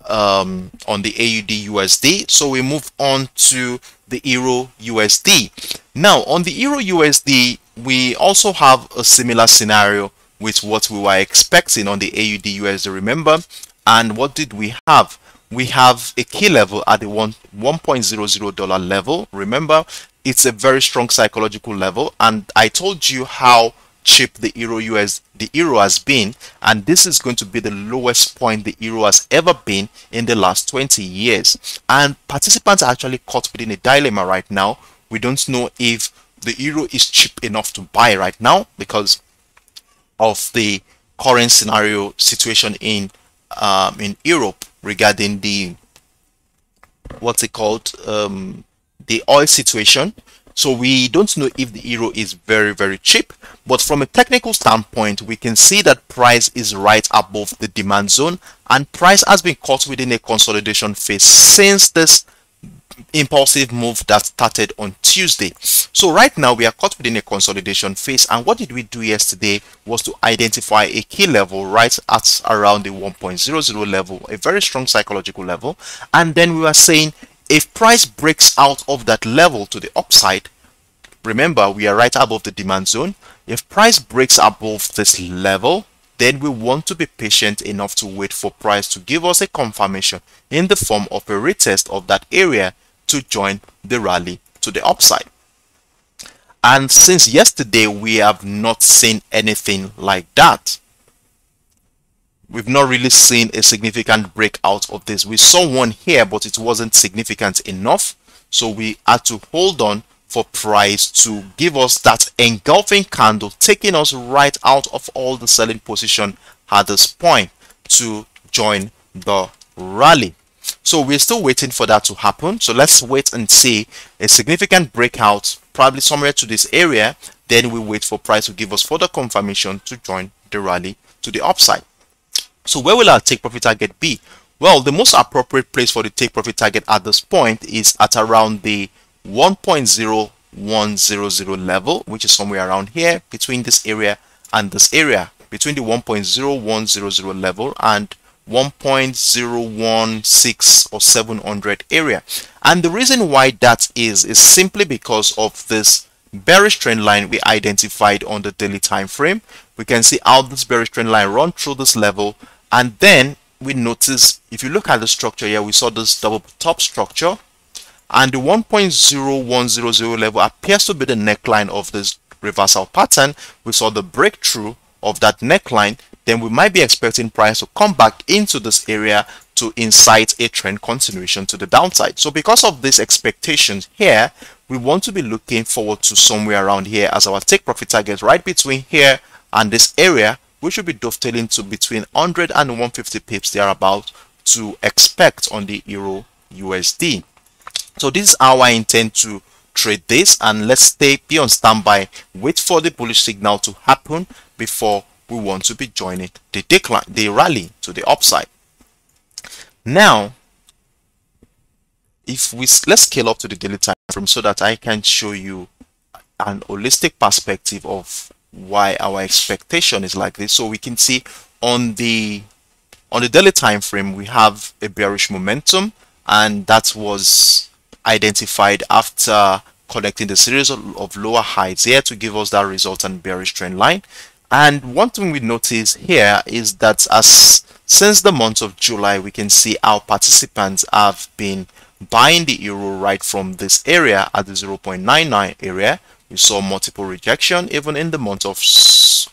[SPEAKER 1] um, on the AUD USD. So we move on to the Euro USD. Now on the Euro USD, we also have a similar scenario with what we were expecting on the AUD USD. Remember, and what did we have? we have a key level at the one $1.00 level remember it's a very strong psychological level and i told you how cheap the euro us the euro has been and this is going to be the lowest point the euro has ever been in the last 20 years. And participants are actually caught within a dilemma right now. We don't know if the euro is cheap enough to buy right now because of the current scenario situation in um, in Europe regarding the what's it called um, the oil situation so we don't know if the euro is very very cheap but from a technical standpoint we can see that price is right above the demand zone and price has been caught within a consolidation phase since this impulsive move that started on Tuesday. So right now we are caught within a consolidation phase and what did we do yesterday was to identify a key level right at around the 1.00 level, a very strong psychological level and then we were saying if price breaks out of that level to the upside, remember we are right above the demand zone, if price breaks above this level then we want to be patient enough to wait for price to give us a confirmation in the form of a retest of that area to join the rally to the upside. And since yesterday, we have not seen anything like that. We've not really seen a significant breakout of this. We saw one here, but it wasn't significant enough. So we had to hold on for price to give us that engulfing candle, taking us right out of all the selling position at this point to join the rally. So we're still waiting for that to happen. So let's wait and see a significant breakout, probably somewhere to this area. Then we wait for price to give us further confirmation to join the rally to the upside. So where will our take profit target be? Well, the most appropriate place for the take profit target at this point is at around the 1.0100 level, which is somewhere around here between this area and this area, between the 1.0100 level and 1.016 or 700 area and the reason why that is is simply because of this bearish trend line we identified on the daily time frame we can see how this bearish trend line run through this level and then we notice if you look at the structure here we saw this double top structure. And the 1.0100 level appears to be the neckline of this reversal pattern. We saw the breakthrough of that neckline. Then we might be expecting price to come back into this area to incite a trend continuation to the downside. So because of these expectations here, we want to be looking forward to somewhere around here as our take profit target right between here and this area, we should be dovetailing to between 100 and 150 pips thereabout to expect on the Euro USD. so this is how I intend to trade this and let's stay be on standby wait for the bullish signal to happen before we want to be joining the decline the rally to the upside now if we let's scale up to the daily time frame so that I can show you an holistic perspective of why our expectation is like this. So we can see on the on the daily time frame we have a bearish momentum and that was identified after collecting the series of, of lower highs here to give us that resultant bearish trend line. And one thing we notice here is that as since the month of July we can see our participants have been buying the euro right from this area at the 0.99 area we saw multiple rejection even in the month of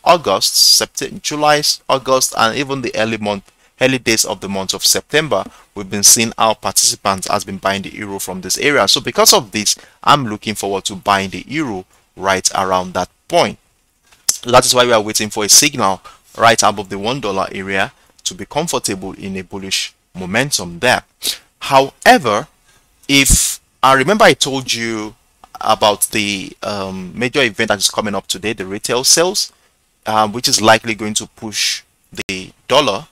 [SPEAKER 1] August, September, July, August, and even the early month, early days of the month of September. We've been seeing our participants has been buying the euro from this area. So because of this, I'm looking forward to buying the euro right around that point. That is why we are waiting for a signal right above the one dollar area to be comfortable in a bullish momentum there. However, if I remember I told you about the um, major event that is coming up today, the retail sales, um, which is likely going to push the dollar.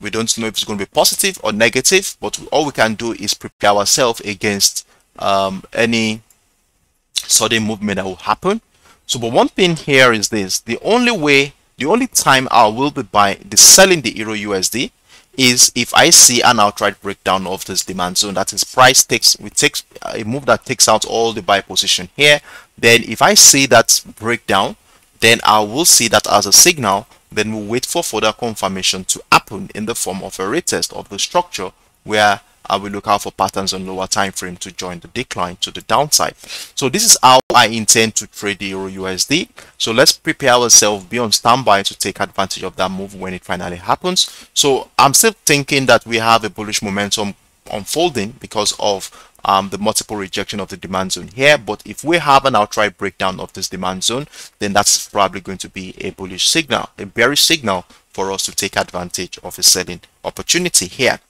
[SPEAKER 1] We don't know if it's going to be positive or negative, but all we can do is prepare ourselves against um, any sudden movement that will happen. So, but one thing here is this: the only way, the only time I will be buying, the selling the euro USD is if I see an outright breakdown of this demand zone that is price takes we take a move that takes out all the buy position here then if I see that breakdown then I will see that as a signal then we'll wait for further confirmation to happen in the form of a retest of the structure where I will look out for patterns on lower time frame to join the decline to the downside. So this is how I intend to trade the Euro USD. So let's prepare ourselves, be on standby to take advantage of that move when it finally happens. So I'm still thinking that we have a bullish momentum unfolding because of um, the multiple rejection of the demand zone here. But if we have an outright breakdown of this demand zone, then that's probably going to be a bullish signal, a bearish signal for us to take advantage of a selling opportunity here.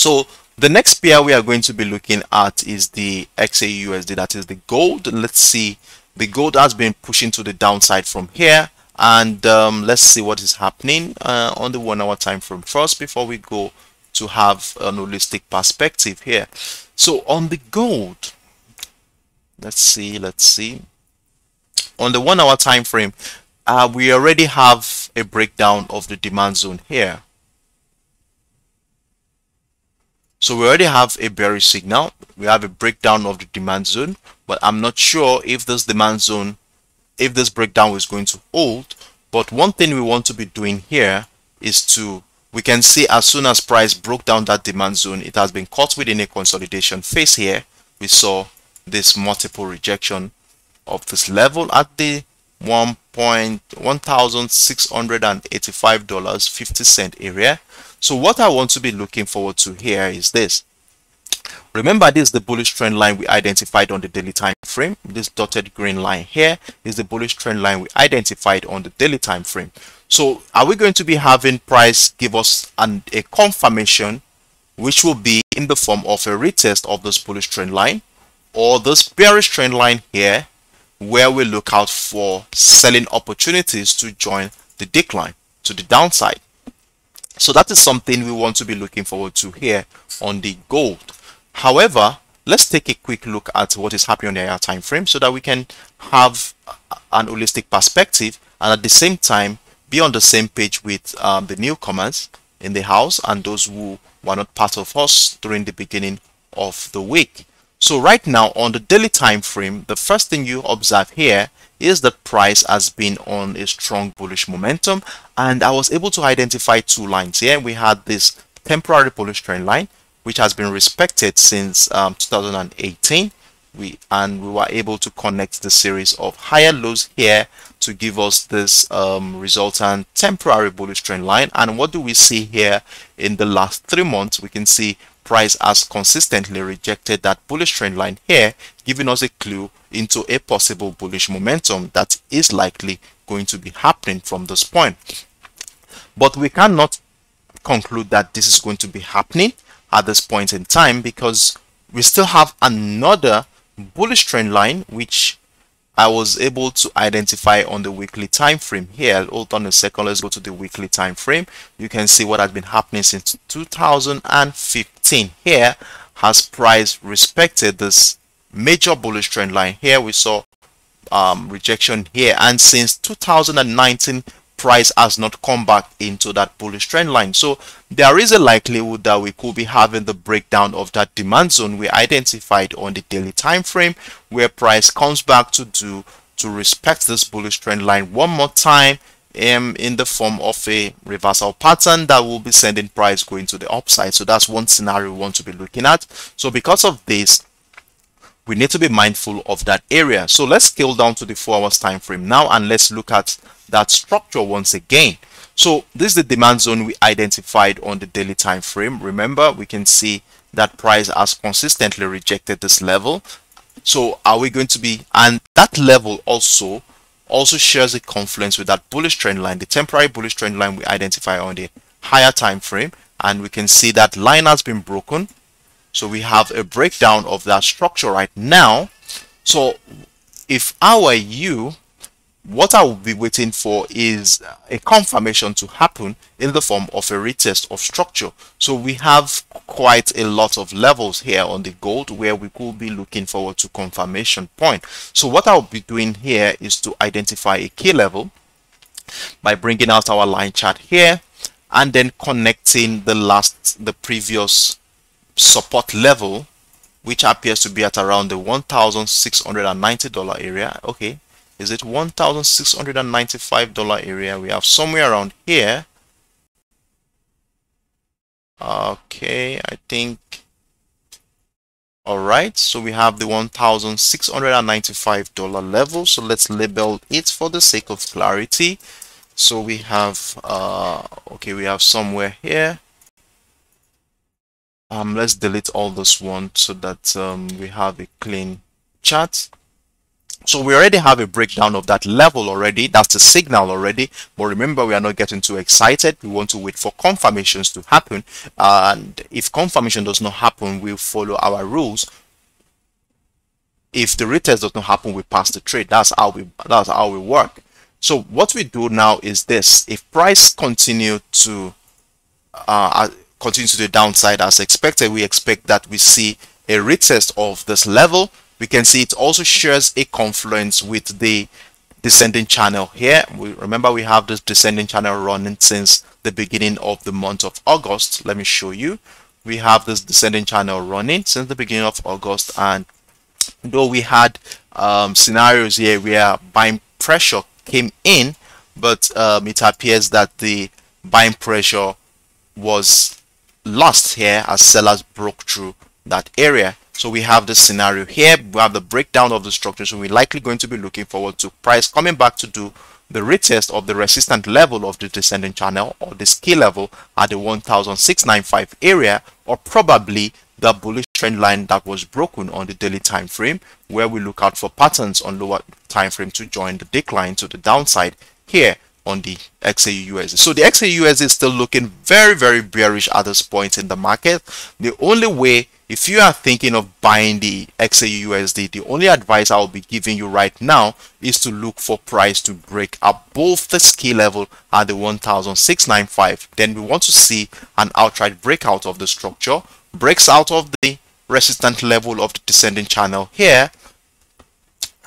[SPEAKER 1] So the next pair we are going to be looking at is the XAUSD, that is the gold. Let's see, the gold has been pushing to the downside from here. And um, let's see what is happening uh, on the one hour time frame first before we go to have an holistic perspective here. So on the gold, let's see, let's see. On the one hour time frame, uh, we already have a breakdown of the demand zone here. So we already have a bearish signal. We have a breakdown of the demand zone, but I'm not sure if this demand zone, if this breakdown is going to hold. But one thing we want to be doing here is to, we can see as soon as price broke down that demand zone, it has been caught within a consolidation phase here. We saw this multiple rejection of this level at the one point one thousand six hundred and eighty-five dollars 50 cent area so what I want to be looking forward to here is this. Remember this is the bullish trend line we identified on the daily time frame. This dotted green line here is the bullish trend line we identified on the daily time frame. So are we going to be having price give us an, a confirmation which will be in the form of a retest of this bullish trend line or this bearish trend line here where we look out for selling opportunities to join the decline to the downside. So that is something we want to be looking forward to here on the gold. However, let's take a quick look at what is happening on the higher time frame so that we can have an holistic perspective and at the same time be on the same page with um, the newcomers in the house and those who were not part of us during the beginning of the week. So right now on the daily time frame, the first thing you observe here is that price has been on a strong bullish momentum and I was able to identify two lines here. We had this temporary bullish trend line which has been respected since um, 2018 we and we were able to connect the series of higher lows here to give us this um, resultant temporary bullish trend line. And what do we see here in the last three months? We can see price has consistently rejected that bullish trend line here, giving us a clue into a possible bullish momentum that is likely going to be happening from this point. But we cannot conclude that this is going to be happening at this point in time because we still have another bullish trend line which I was able to identify on the weekly time frame here. Hold on a second. Let's go to the weekly time frame. You can see what has been happening since 2015. Here has price respected this major bullish trend line. Here we saw um, rejection here, and since 2019 price has not come back into that bullish trend line. So there is a likelihood that we could be having the breakdown of that demand zone we identified on the daily time frame where price comes back to do to respect this bullish trend line one more time um, in the form of a reversal pattern that will be sending price going to the upside. So that's one scenario we want to be looking at. So because of this, we need to be mindful of that area. So let's scale down to the four hours time frame now and let's look at that structure once again. So this is the demand zone we identified on the daily time frame. Remember, we can see that price has consistently rejected this level. So are we going to be, and that level also also shares a confluence with that bullish trend line, the temporary bullish trend line we identify on the higher time frame. And we can see that line has been broken. So we have a breakdown of that structure right now. So if I were you, what I will be waiting for is a confirmation to happen in the form of a retest of structure. So we have quite a lot of levels here on the gold where we could be looking forward to confirmation point. So what I'll be doing here is to identify a key level by bringing out our line chart here and then connecting the last, the previous support level which appears to be at around the $1,690 area. Okay, is it $1,695 area? We have somewhere around here. Okay I think all right so we have the $1,695 level. So let's label it for the sake of clarity. So we have uh okay we have somewhere here. Um let's delete all this one so that um, we have a clean chart so we already have a breakdown of that level already. That's the signal already. But remember, we are not getting too excited. We want to wait for confirmations to happen. And if confirmation does not happen, we'll follow our rules. If the retest does not happen, we pass the trade. That's how we that's how we work. So what we do now is this: if price continue to uh, continue to the downside as expected, we expect that we see a retest of this level we can see it also shares a confluence with the descending channel here. We remember we have this descending channel running since the beginning of the month of August. Let me show you. We have this descending channel running since the beginning of August and though we had um, scenarios here where buying pressure came in but um, it appears that the buying pressure was lost here as sellers broke through that area so we have this scenario here. We have the breakdown of the structure. So we're likely going to be looking forward to price coming back to do the retest of the resistant level of the descending channel or the key level at the 1695 area or probably the bullish trend line that was broken on the daily time frame where we look out for patterns on lower time frame to join the decline to the downside here on the XAUUSD. So the XAUUSD is still looking very, very bearish at this point in the market. The only way if you are thinking of buying the XAUUSD, the only advice I'll be giving you right now is to look for price to break above the key level at the 1695. Then we want to see an outright breakout of the structure, breaks out of the resistant level of the descending channel here.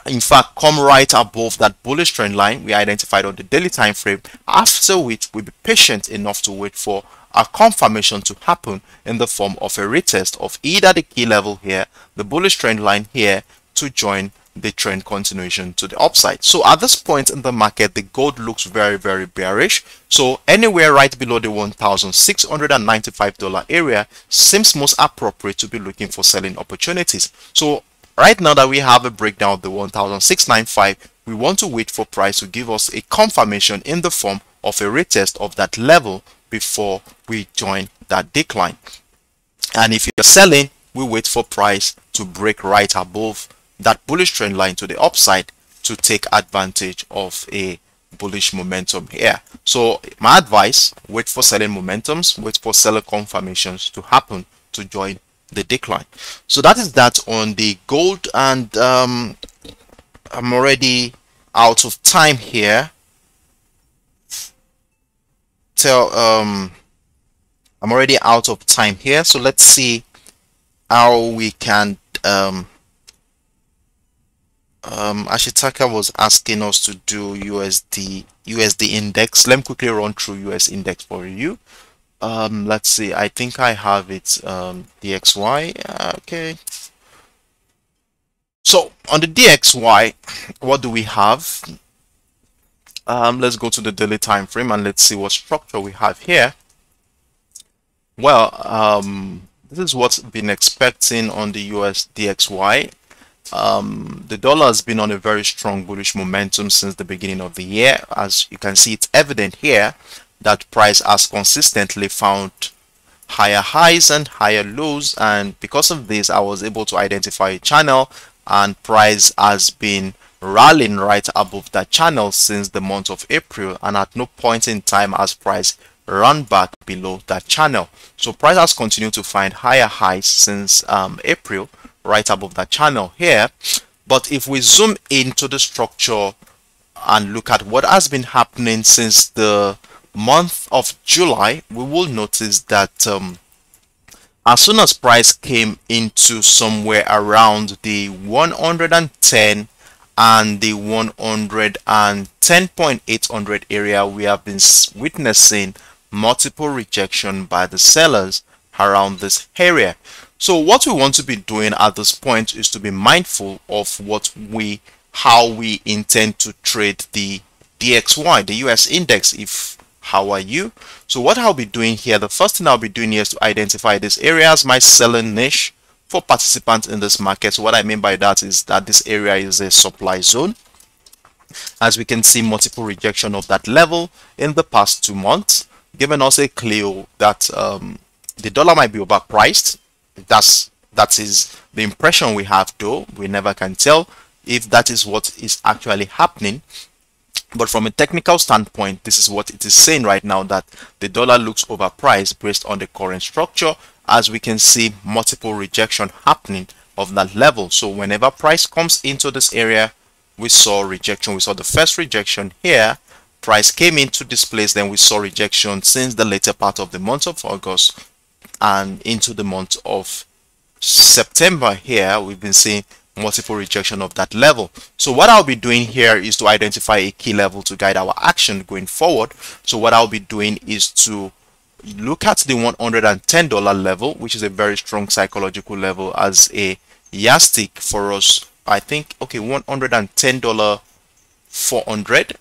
[SPEAKER 1] In fact, come right above that bullish trend line we identified on the daily time frame, after which we'll be patient enough to wait for a confirmation to happen in the form of a retest of either the key level here, the bullish trend line here to join the trend continuation to the upside. So at this point in the market, the gold looks very, very bearish. So anywhere right below the $1,695 area seems most appropriate to be looking for selling opportunities. So right now that we have a breakdown of the 1,695, we want to wait for price to give us a confirmation in the form of a retest of that level before we join that decline. And if you're selling, we wait for price to break right above that bullish trend line to the upside to take advantage of a bullish momentum here. So my advice, wait for selling momentums, wait for seller confirmations to happen to join the decline so that is that on the gold and um, I'm already out of time here tell um I'm already out of time here so let's see how we can um um Ashitaka was asking us to do USD USD index. Let me quickly run through US index for you. Um let's see. I think I have it um DXY okay. So on the DXY what do we have um, let's go to the daily time frame and let's see what structure we have here. Well um, this is what's been expecting on the US DXY um, the dollar has been on a very strong bullish momentum since the beginning of the year. As you can see it's evident here that price has consistently found higher highs and higher lows. And because of this I was able to identify a channel and price has been rallying right above that channel since the month of April and at no point in time has price run back below that channel. So price has continued to find higher highs since um, April right above that channel here. But if we zoom into the structure and look at what has been happening since the month of July, we will notice that um, as soon as price came into somewhere around the 110 and the 110.800 area we have been witnessing multiple rejection by the sellers around this area. So what we want to be doing at this point is to be mindful of what we how we intend to trade the DXY the US index if how are you? So what I'll be doing here the first thing I'll be doing here is to identify this area as my selling niche for participants in this market. So what I mean by that is that this area is a supply zone. As we can see, multiple rejection of that level in the past two months, giving us a clue that um, the dollar might be overpriced. That's that is the impression we have though. We never can tell if that is what is actually happening. But from a technical standpoint, this is what it is saying right now that the dollar looks overpriced based on the current structure as we can see multiple rejection happening of that level. So whenever price comes into this area we saw rejection. We saw the first rejection here. Price came into this place then we saw rejection since the later part of the month of August and into the month of September here. We've been seeing multiple rejection of that level. So what I'll be doing here is to identify a key level to guide our action going forward. So what I'll be doing is to look at the $110 level, which is a very strong psychological level as a yardstick for us. I think, okay, $110 400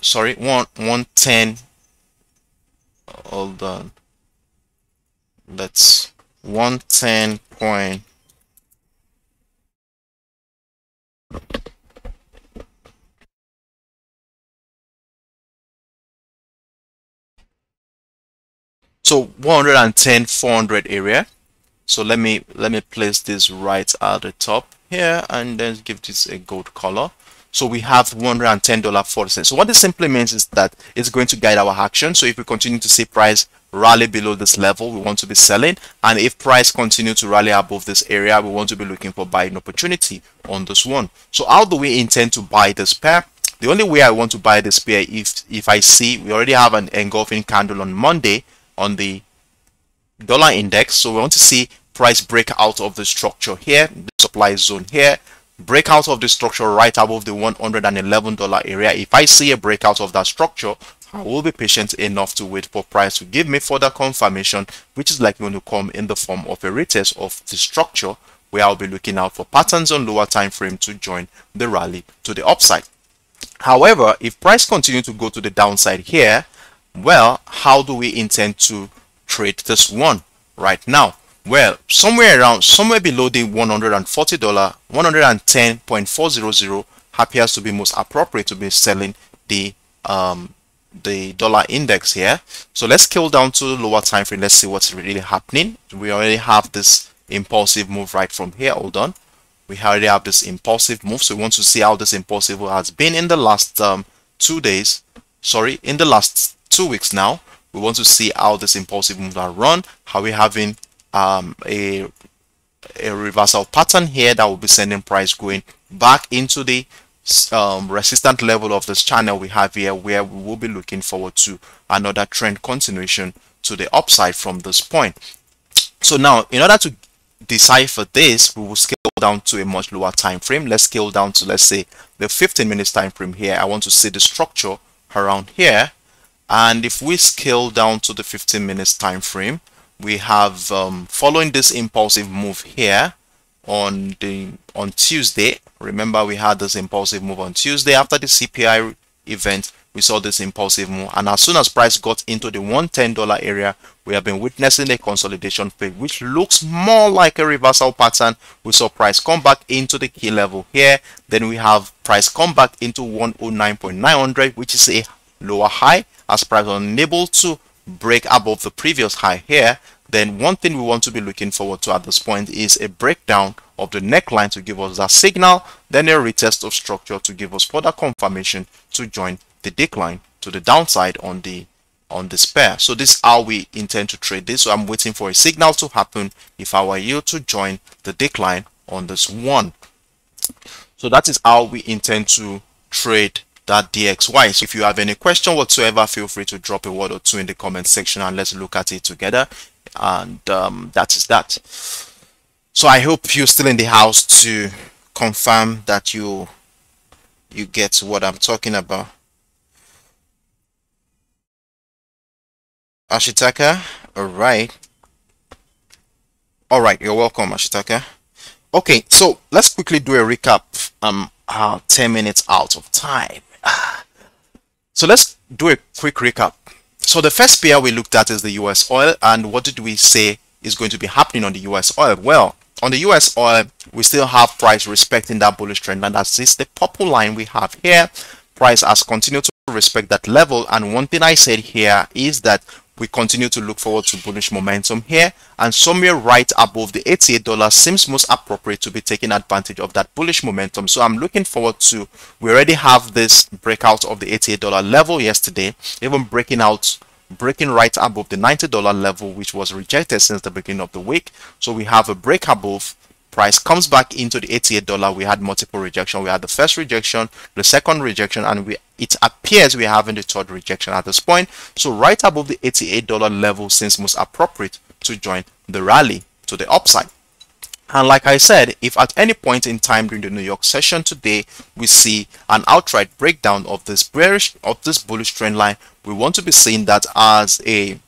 [SPEAKER 1] sorry one 110 hold on. Let's 110 point so 110 400 area. So let me let me place this right at the top here and then give this a gold color. So we have $110.40 so what this simply means is that it's going to guide our action. So if we continue to see price rally below this level we want to be selling. And if price continue to rally above this area we want to be looking for buying opportunity on this one. So how do we intend to buy this pair? The only way I want to buy this pair if if I see we already have an engulfing candle on Monday on the dollar index. So we want to see price break out of the structure here the supply zone here. Break out of the structure right above the 111 dollar area. If i see a breakout of that structure i will be patient enough to wait for price to give me further confirmation which is likely going to come in the form of a retest of the structure where i'll be looking out for patterns on lower time frame to join the rally to the upside. However if price continue to go to the downside here well, how do we intend to trade this one right now? Well, somewhere around, somewhere below the $140, 110.400 appears to be most appropriate to be selling the um, the dollar index here. So let's scale down to the lower time frame. Let's see what's really happening. We already have this impulsive move right from here. Hold on. We already have this impulsive move. So we want to see how this impulsive has been in the last um, two days. Sorry, in the last two weeks now. We want to see how this impulsive moves are run, how we're having um, a a reversal pattern here that will be sending price going back into the um, resistant level of this channel we have here where we will be looking forward to another trend continuation to the upside from this point. So now in order to decipher this we will scale down to a much lower time frame. Let's scale down to let's say the 15 minutes time frame here. I want to see the structure around here and if we scale down to the 15 minutes time frame we have um, following this impulsive move here on the on Tuesday remember we had this impulsive move on Tuesday. After the CPI event we saw this impulsive move. And as soon as price got into the $110 area we have been witnessing a consolidation phase which looks more like a reversal pattern. We saw price come back into the key level here. Then we have price come back into 109.900 which is a lower high as price unable to break above the previous high here then one thing we want to be looking forward to at this point is a breakdown of the neckline to give us that signal then a retest of structure to give us further confirmation to join the decline to the downside on the on this pair so this is how we intend to trade this. So i'm waiting for a signal to happen if i were you to join the decline on this one. So that is how we intend to trade DXY. So if you have any question whatsoever, feel free to drop a word or two in the comment section and let's look at it together. And um, that is that. So I hope you're still in the house to confirm that you you get what I'm talking about. Ashitaka, all right. All right, you're welcome, Ashitaka. Okay, so let's quickly do a recap. Um, uh, 10 minutes out of time. So let's do a quick recap. So the first pair we looked at is the US oil and what did we say is going to be happening on the US oil? Well, on the US oil, we still have price respecting that bullish trend and that's the purple line we have here. Price has continued to respect that level and one thing I said here is that we continue to look forward to bullish momentum here and somewhere right above the $88 seems most appropriate to be taking advantage of that bullish momentum. So i'm looking forward to we already have this breakout of the $88 level yesterday even breaking out breaking right above the $90 level which was rejected since the beginning of the week. So we have a break above price comes back into the $88 we had multiple rejection. We had the first rejection the second rejection and we it appears we're having the third rejection at this point. So right above the $88 level seems most appropriate to join the rally to the upside. And like I said, if at any point in time during the New York session today, we see an outright breakdown of this bearish of this bullish trend line, we want to be seeing that as a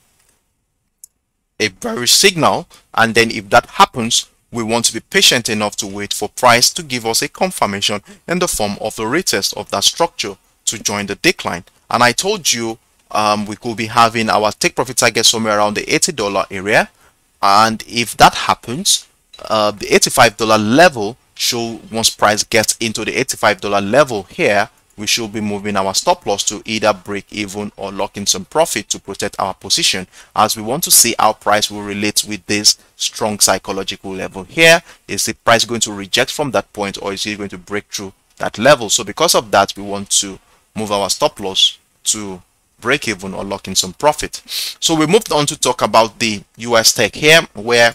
[SPEAKER 1] a bearish signal. And then if that happens, we want to be patient enough to wait for price to give us a confirmation in the form of a retest of that structure to join the decline. And I told you um, we could be having our take profit target somewhere around the $80 area. And if that happens, uh, the $85 level should once price gets into the $85 level here we should be moving our stop loss to either break even or lock in some profit to protect our position as we want to see how price will relate with this strong psychological level here. Is the price going to reject from that point or is it going to break through that level? So because of that we want to move our stop loss to break even or lock in some profit. So we moved on to talk about the US tech here where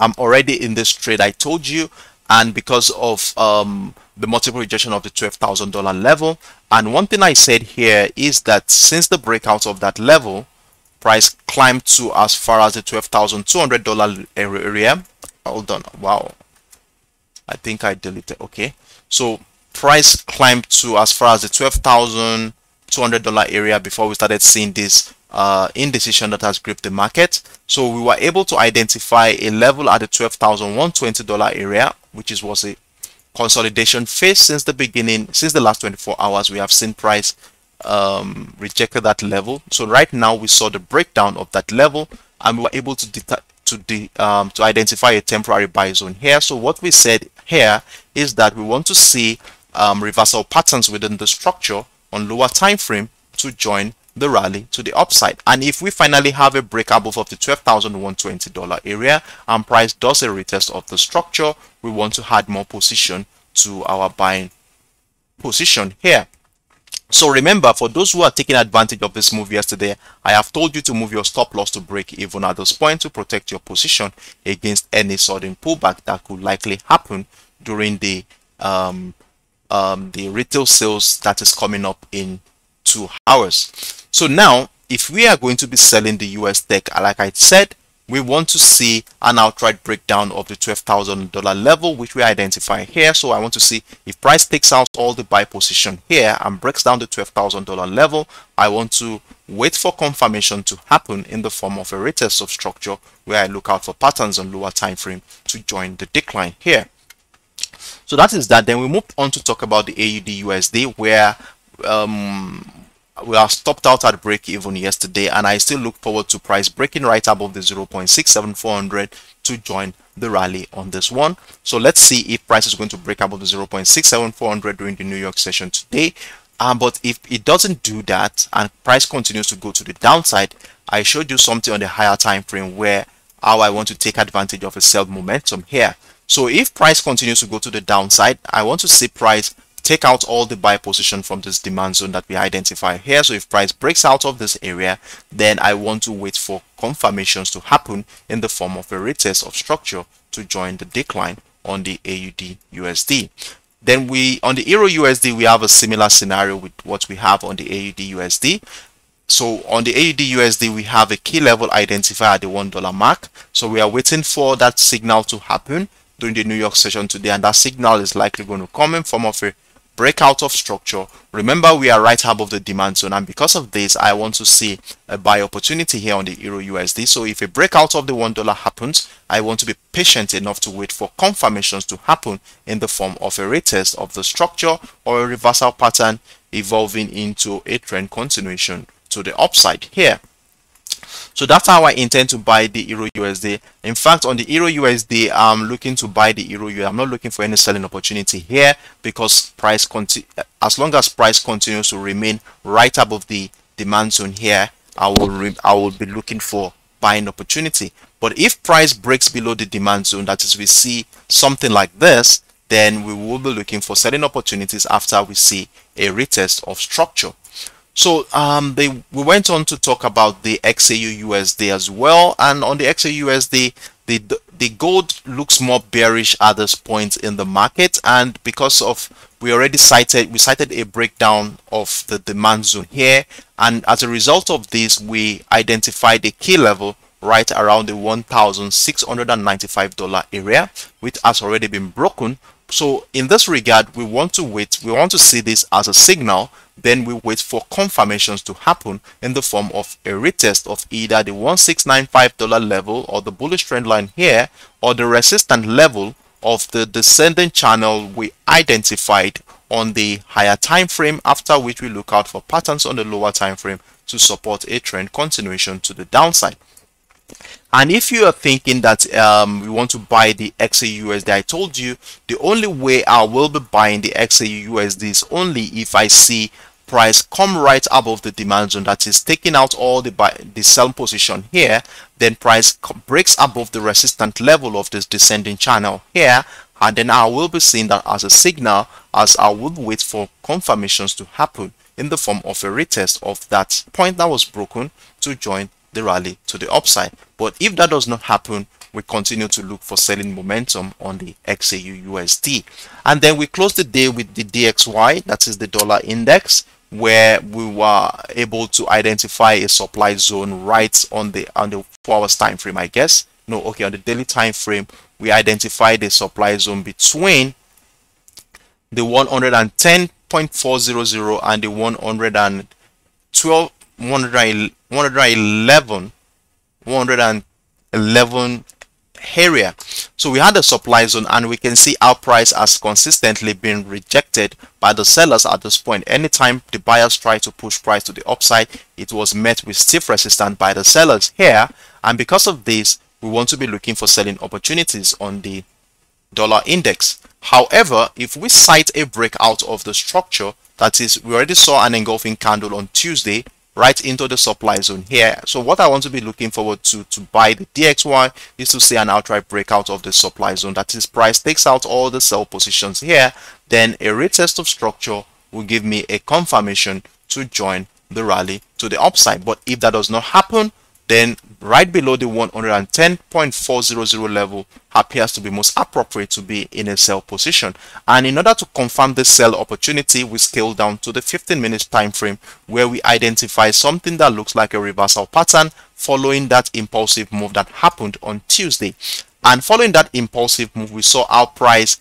[SPEAKER 1] I'm already in this trade I told you. And because of um, the multiple rejection of the $12,000 level. And one thing I said here is that since the breakout of that level, price climbed to as far as the $12,200 area. Hold on. Wow. I think I deleted. Okay. So price climbed to as far as the $12,200 area before we started seeing this uh, indecision that has gripped the market. So we were able to identify a level at the $12,120 area, which is was consolidation phase since the beginning, since the last 24 hours, we have seen price um, rejected that level. So right now we saw the breakdown of that level and we were able to to de um, to identify a temporary buy zone here. So what we said here is that we want to see um, reversal patterns within the structure on lower time frame to join the rally to the upside and if we finally have a break above of the $12,120 area and price does a retest of the structure we want to add more position to our buying position here So remember, for those who are taking advantage of this move yesterday, I have told you to move your stop loss to break even at this point to protect your position against any sudden pullback that could likely happen during the um, um, the retail sales that is coming up in two hours. So now, if we are going to be selling the US tech, like I said, we want to see an outright breakdown of the $12,000 level which we identify here. So I want to see if price takes out all the buy position here and breaks down the $12,000 level I want to wait for confirmation to happen in the form of a retest of structure where I look out for patterns on lower time frame to join the decline here. So that is that. Then we move on to talk about the AUD USD where um, we are stopped out at break even yesterday and I still look forward to price breaking right above the 0.67400 to join the rally on this one. So let's see if price is going to break above the 0.67400 during the New York session today. Um, but if it doesn't do that and price continues to go to the downside, I showed you something on the higher time frame where how I want to take advantage of a sell momentum here. So if price continues to go to the downside, I want to see price take out all the buy position from this demand zone that we identify here. So if price breaks out of this area, then I want to wait for confirmations to happen in the form of a retest of structure to join the decline on the AUD USD. Then we on the Euro USD, we have a similar scenario with what we have on the AUD USD. So on the AUD USD, we have a key level identifier at the $1 mark. So we are waiting for that signal to happen during the New York session today. And that signal is likely going to come in form of a breakout of structure. Remember we are right above the demand zone and because of this i want to see a buy opportunity here on the euro usd so if a breakout of the one dollar happens i want to be patient enough to wait for confirmations to happen in the form of a retest of the structure or a reversal pattern evolving into a trend continuation to the upside here so that's how I intend to buy the Euro USD. In fact, on the Euro USD, I'm looking to buy the Euro USD. I'm not looking for any selling opportunity here because price as long as price continues to remain right above the demand zone here, I will I will be looking for buying opportunity. But if price breaks below the demand zone, that is, we see something like this, then we will be looking for selling opportunities after we see a retest of structure. So um, they we went on to talk about the XAU USD as well, and on the XAU USD, the the gold looks more bearish at this point in the market, and because of we already sighted we sighted a breakdown of the demand zone here, and as a result of this, we identified a key level right around the $1,695 area, which has already been broken. So in this regard, we want to wait, we want to see this as a signal then we wait for confirmations to happen in the form of a retest of either the $1695 level or the bullish trend line here or the resistant level of the descending channel we identified on the higher time frame after which we look out for patterns on the lower time frame to support a trend continuation to the downside and if you are thinking that um, we want to buy the XAUUSD, I told you the only way I will be buying the XAUUSD is only if I see price come right above the demand zone that is taking out all the buy, the sell position here then price breaks above the resistant level of this descending channel here and then I will be seeing that as a signal as I would wait for confirmations to happen in the form of a retest of that point that was broken to join the rally to the upside. But if that does not happen, we continue to look for selling momentum on the XAU USD. And then we close the day with the DXY, that is the dollar index, where we were able to identify a supply zone right on the on the four hours time frame, I guess. No, okay, on the daily time frame, we identified a supply zone between the 110.400 and the 112 111 111 area. So we had a supply zone and we can see our price has consistently been rejected by the sellers at this point. Anytime the buyers try to push price to the upside it was met with stiff resistance by the sellers here. And because of this we want to be looking for selling opportunities on the dollar index. However if we sight a breakout of the structure that is we already saw an engulfing candle on tuesday right into the supply zone here. So what I want to be looking forward to to buy the DXY is to see an outright breakout of the supply zone. That is price takes out all the sell positions here. Then a retest of structure will give me a confirmation to join the rally to the upside but if that does not happen then right below the 110.400 level appears to be most appropriate to be in a sell position. And in order to confirm the sell opportunity we scale down to the 15 minutes time frame where we identify something that looks like a reversal pattern following that impulsive move that happened on Tuesday. And following that impulsive move we saw our price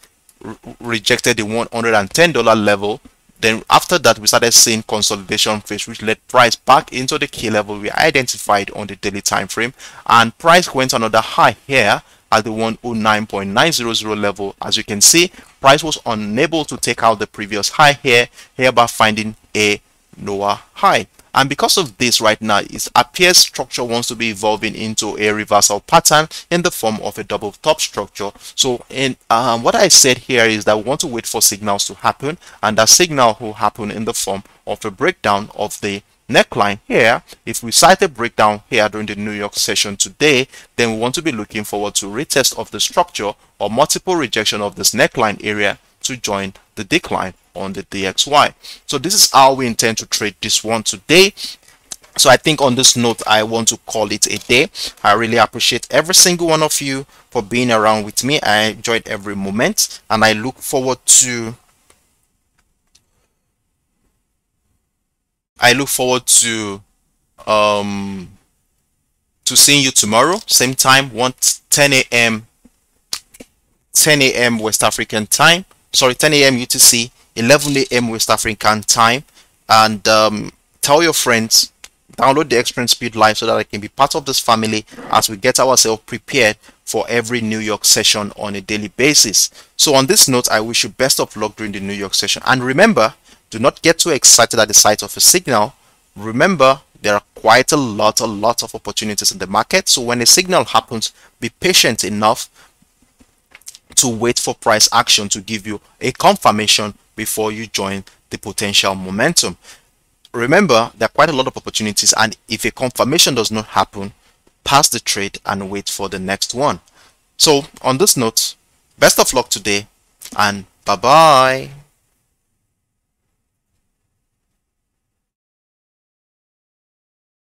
[SPEAKER 1] rejected the $110 level then after that, we started seeing consolidation phase, which led price back into the key level we identified on the daily time frame. And price went another high here at the 109.900 level. As you can see, price was unable to take out the previous high here, hereby finding a lower high and because of this right now it appears structure wants to be evolving into a reversal pattern in the form of a double top structure. So in um, what i said here is that we want to wait for signals to happen and that signal will happen in the form of a breakdown of the neckline here. If we sight a breakdown here during the new york session today then we want to be looking forward to retest of the structure or multiple rejection of this neckline area to join the decline on the DXY. So this is how we intend to trade this one today. So I think on this note, I want to call it a day. I really appreciate every single one of you for being around with me. I enjoyed every moment and I look forward to I look forward to um to seeing you tomorrow same time 1 10 a.m 10 a.m west african time sorry 10 a.m utc 11 a.m. West African time and um, tell your friends download the experience speed live so that I can be part of this family as we get ourselves prepared for every New York session on a daily basis. So on this note, I wish you best of luck during the New York session. And remember, do not get too excited at the sight of a signal. Remember, there are quite a lot, a lot of opportunities in the market. So when a signal happens, be patient enough to wait for price action to give you a confirmation before you join the potential momentum. Remember, there are quite a lot of opportunities and if a confirmation does not happen, pass the trade and wait for the next one. So on this note, best of luck today and bye-bye.